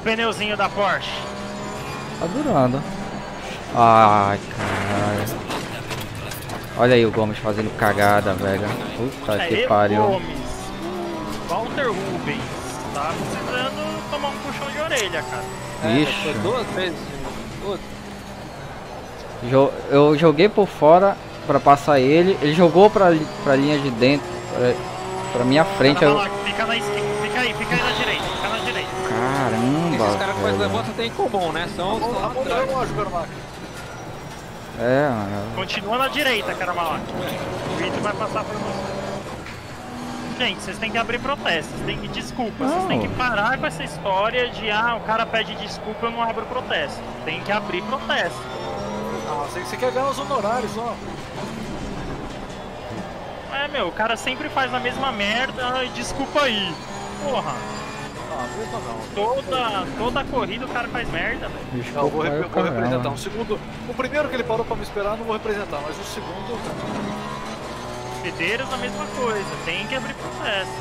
pneuzinho da Porsche? Tá durando. Ai, caralho. Olha aí o Gomes fazendo cagada, velho. Puta É, que pariu. Gomes, Walter Rubens, tá precisando tomar um puxão de orelha, cara. É, Ixi. foi duas vezes. Duas. Jo- Eu joguei por fora pra passar ele. Ele jogou pra, li- pra linha de dentro, pra, pra minha frente. Fica, Eu... lá, fica na esquerda, fica aí, fica aí na direita, fica na direita. Caramba, Esses caras que fazem velho. levanta tem em comum, né? São os. É, mano. Continua na direita, cara malaco. O Vitor vai passar por você. Gente, vocês têm que abrir protesto, vocês têm que desculpa, vocês têm que parar com essa história de ah, o cara pede desculpa, eu não abro protesto. Tem que abrir protesto. Ah, você, você quer ganhar os honorários só. É, meu, o cara sempre faz a mesma merda, ai, desculpa aí. Porra, Não. toda, toda corrida o cara faz merda, velho. Não, eu vou, rep- vou representar. O segundo. O primeiro que ele parou pra me esperar, eu não vou representar, mas o segundo. Pedreiros a mesma coisa, tem que abrir processo.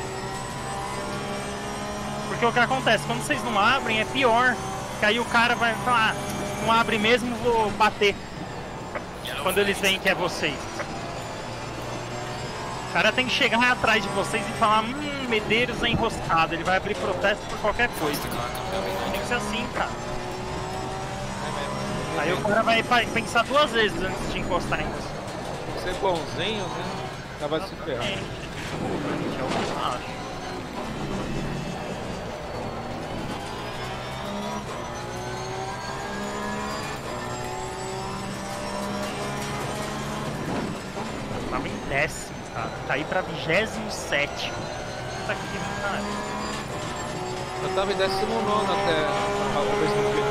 Porque o que acontece, quando vocês não abrem é pior. Que aí o cara vai falar, ah, não abre mesmo, vou bater. Quando eles veem que é vocês. O cara tem que chegar atrás de vocês e falar, hum, Medeiros é enroscado, ele vai abrir protesto por qualquer coisa. Tem que ser assim, cara. Aí o cara vai pensar duas vezes antes de encostar em você. Ser bonzinho, né? Acaba se ferrar. É o que eu acho. caí pra 27. Puta que pariu. Eu tava em 19 até a vez que eu fui.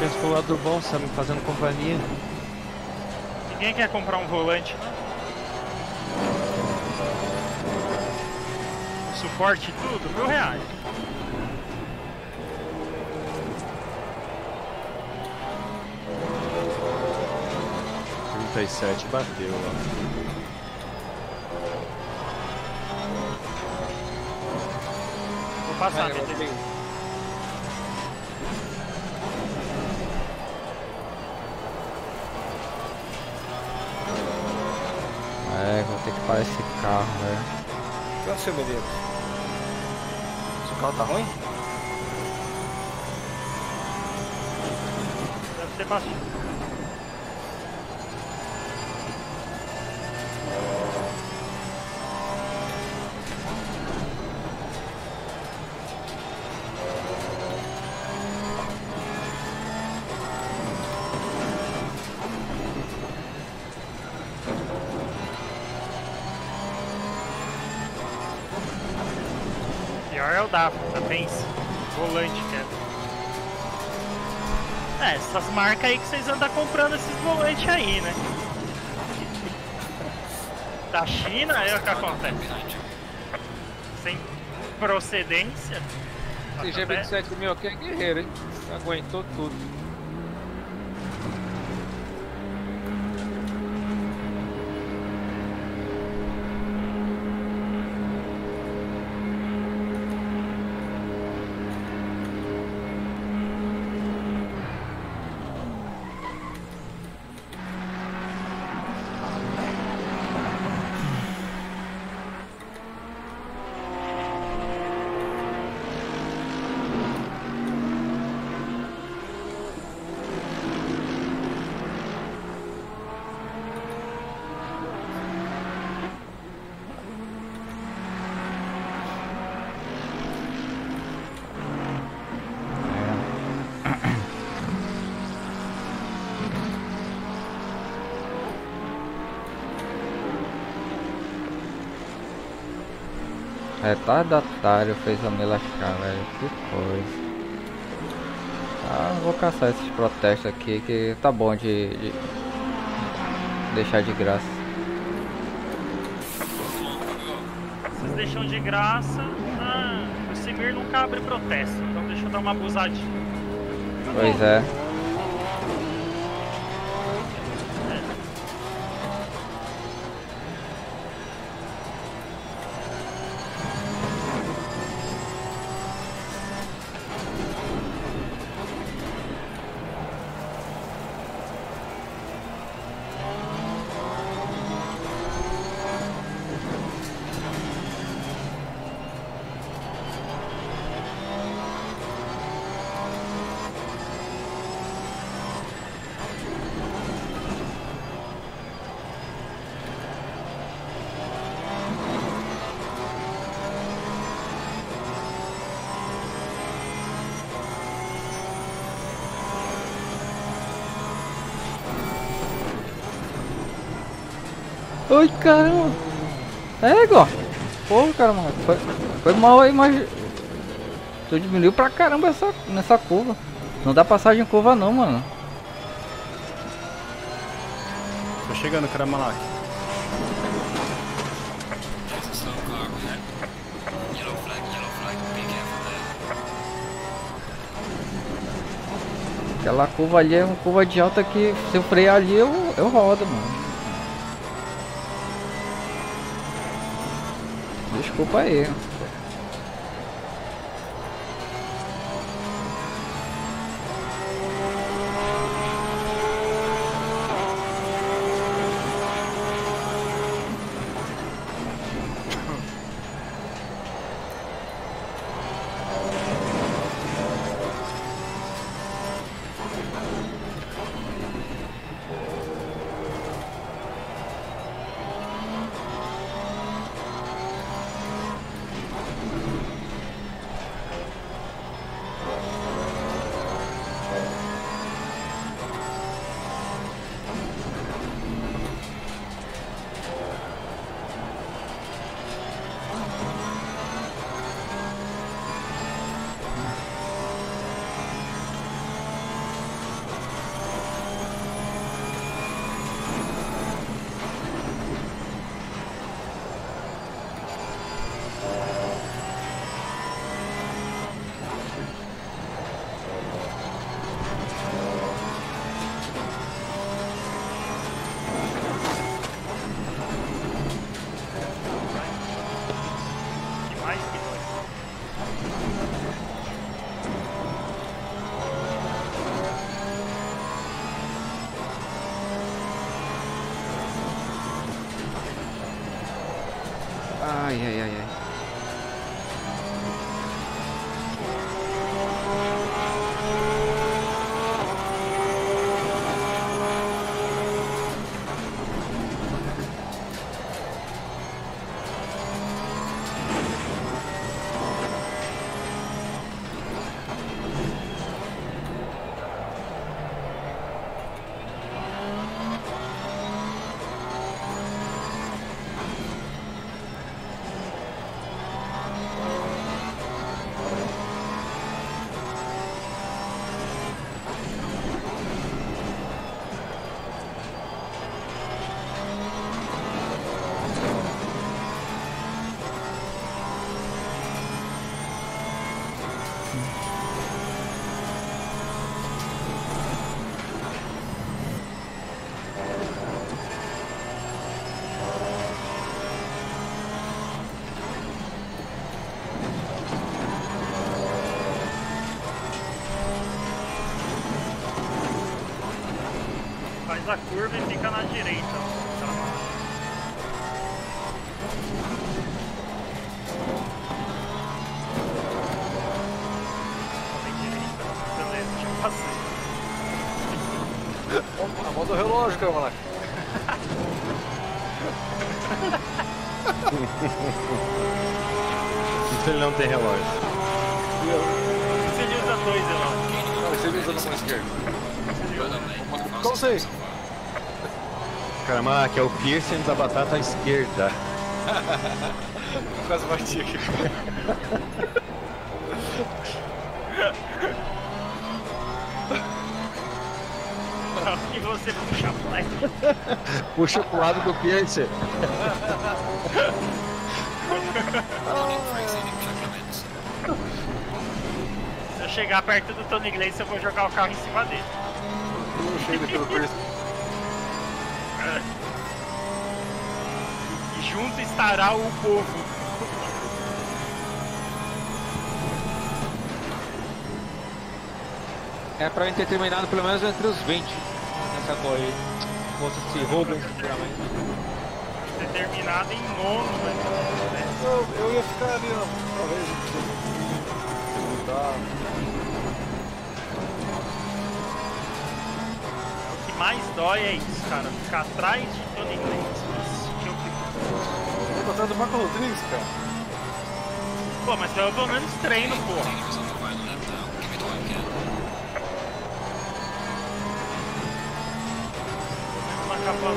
Pensa pro lado bom, você me fazendo companhia. Ninguém quer comprar um volante? O Suporte e tudo, mil reais. Trinta e sete bateu, ó. Passar, Vai. Rodrigo. É, vou ter que parar esse carro, velho. O que aconteceu, meu Deus? Seu carro tá ruim? Deve ter batido. Marcas aí que vocês andam comprando esses volantes aí, né? Da China, é o que acontece. Sem procedência. Esse G27 meu aqui é guerreiro, hein? Aguentou tudo. Retardatário fez eu me lascar, velho. Que coisa. Ah, vou caçar esses protestos aqui que tá bom de, de deixar de graça. Vocês deixam de graça. Ah, o Simir nunca abre protesto, então deixa eu dar uma abusadinha. Pois é. Caramba! É, igual. Pô, caramba, foi, foi mal aí, mas. Tu diminuiu pra caramba essa, nessa curva. Não dá passagem em curva não, mano. Tô chegando, there. Aquela curva ali é uma curva de alta que se eu frear ali eu, eu rodo, mano. Desculpa aí. Do relógio, cara, moleque. Isso ele não tem relógio. Se ele usa dois. Não, você usa na mão esquerda. Qual sei? Caramba, que é o piercing da batata esquerda. Quase bati aqui. Flecha? Puxa pro lado do piercing. Se eu chegar perto do Tony Gleison, eu vou jogar o carro em cima dele. Puxa ele pelo piercing. E junto estará o povo. É pra eu ter terminado pelo menos entre os 20 nessa corrida aí. Moça se Rubens, geralmente. Determinado em nono, né? Eu, eu ia ficar ali, ó. Talvez. Tá. O que mais dói é isso, cara. Ficar atrás de Tony. Isso que eu fico. Eu tô atrás do Marco Rodrigues, cara. Pô, mas pelo menos treino, porra. Uma capa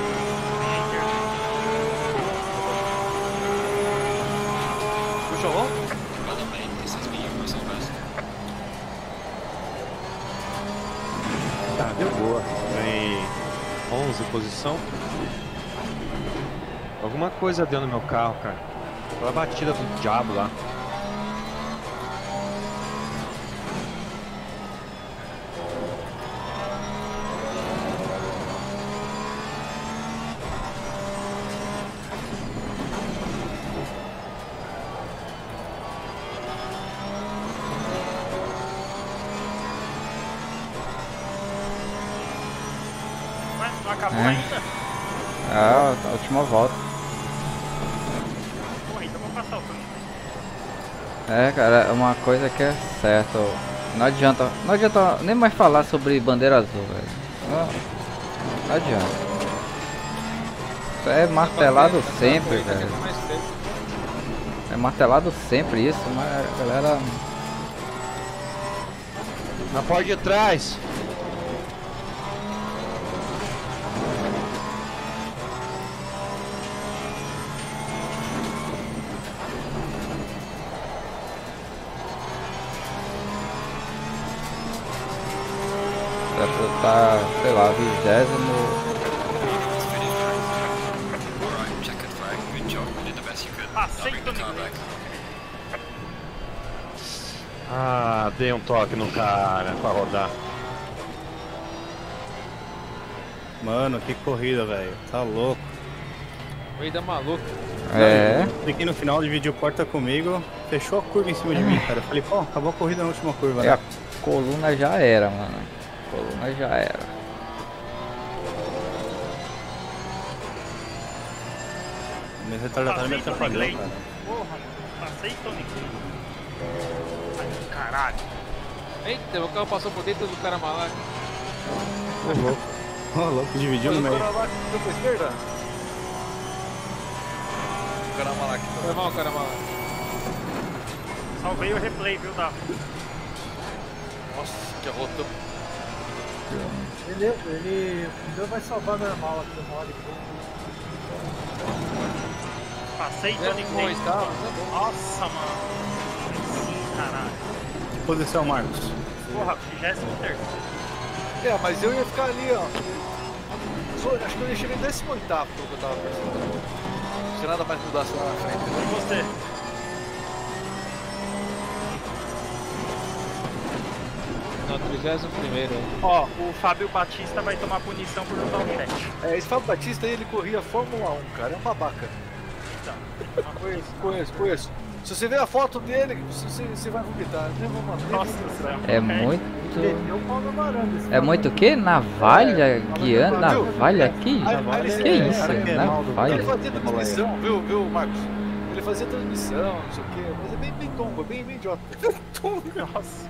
Puxa o Tá, deu boa. Ganhei 11 posição. Alguma coisa deu no meu carro, cara. Aquela batida do diabo lá. Ué, não acabou É. ainda? Ah, a última volta. Porra, então eu vou passar o Tony Gleison. É, cara, é uma coisa que é certa. Não adianta, não adianta nem mais falar sobre bandeira azul, velho. Não, não adianta. Isso é martelado sempre, velho. É martelado sempre isso, mas a galera. Na porta de trás. Tony car back. Gleison. Ah, dei um toque no cara pra rodar. Mano, que corrida, velho. Tá louco. Corrida maluca. É. Fiquei no final, dividiu porta comigo, fechou a curva em cima de mim, cara. Eu falei, pô, acabou a corrida na última curva, E a né? coluna já era, mano. Coluna já era. Meu retardatário me atrapalhou, cara. Porra, mano. Passei Tony Clay. Ai, caralho. Eita, o carro passou por dentro do cara malaco. Ô louco. Ô louco, dividiu no meio. Agora lá, deu pra esquerda? O cara malaco. Foi mal, cara malaco. Salvei o replay, viu, Dafo? Nossa, que arrotou. Ele, ele, pneu vai salvar normal aqui uma hora e pouco. Passei Clay. está, tá. Nossa, mano. Sim, caralho. Que posição, Marcos? Porra, 23 É, mas eu ia ficar ali, ó. Só- acho que eu ia chegar em 18 pelo que eu tava pensando. Se nada mais mudasse lá na frente. E você? 31 Ó, o Fábio Batista vai tomar punição por usar o chat. É, esse Fábio Batista aí, ele corria Fórmula 1, cara. É um babaca. Então, Conheço, conheço, conheço. Se você ver a foto dele, você, você vai vomitar. Nem vou mandar. nem vou Nossa. É muito. É muito o que? Navalha? Guiando navalha aí ele- Que é, isso? que é mal do- Ele Navalha? fazia transmissão, viu, viu, Marcos? Ele fazia transmissão, não sei o quê, mas é bem, bem tomba, bem, bem idiota. Nossa.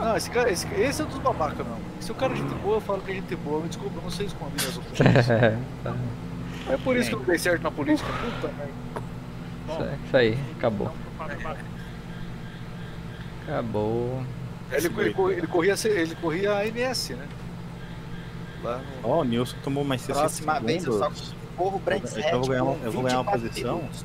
Não, esse cara, esse, esse é dos babaca, não. Se o cara é gente boa, eu falo que é gente boa, me desculpa, eu não sei esconder as opções. é por isso que eu não dei certo na política, puta merda. Isso aí, acabou. Acabou. Ele, ele, corria- ele corria, ele corria a MS, né? Lá no... Ó, o Nilson tomou mais 60 Próxima vez eu só segundos. corro Brands Então eu vou ganhar uma- eu vou ganhar uma 24 posição. minutos.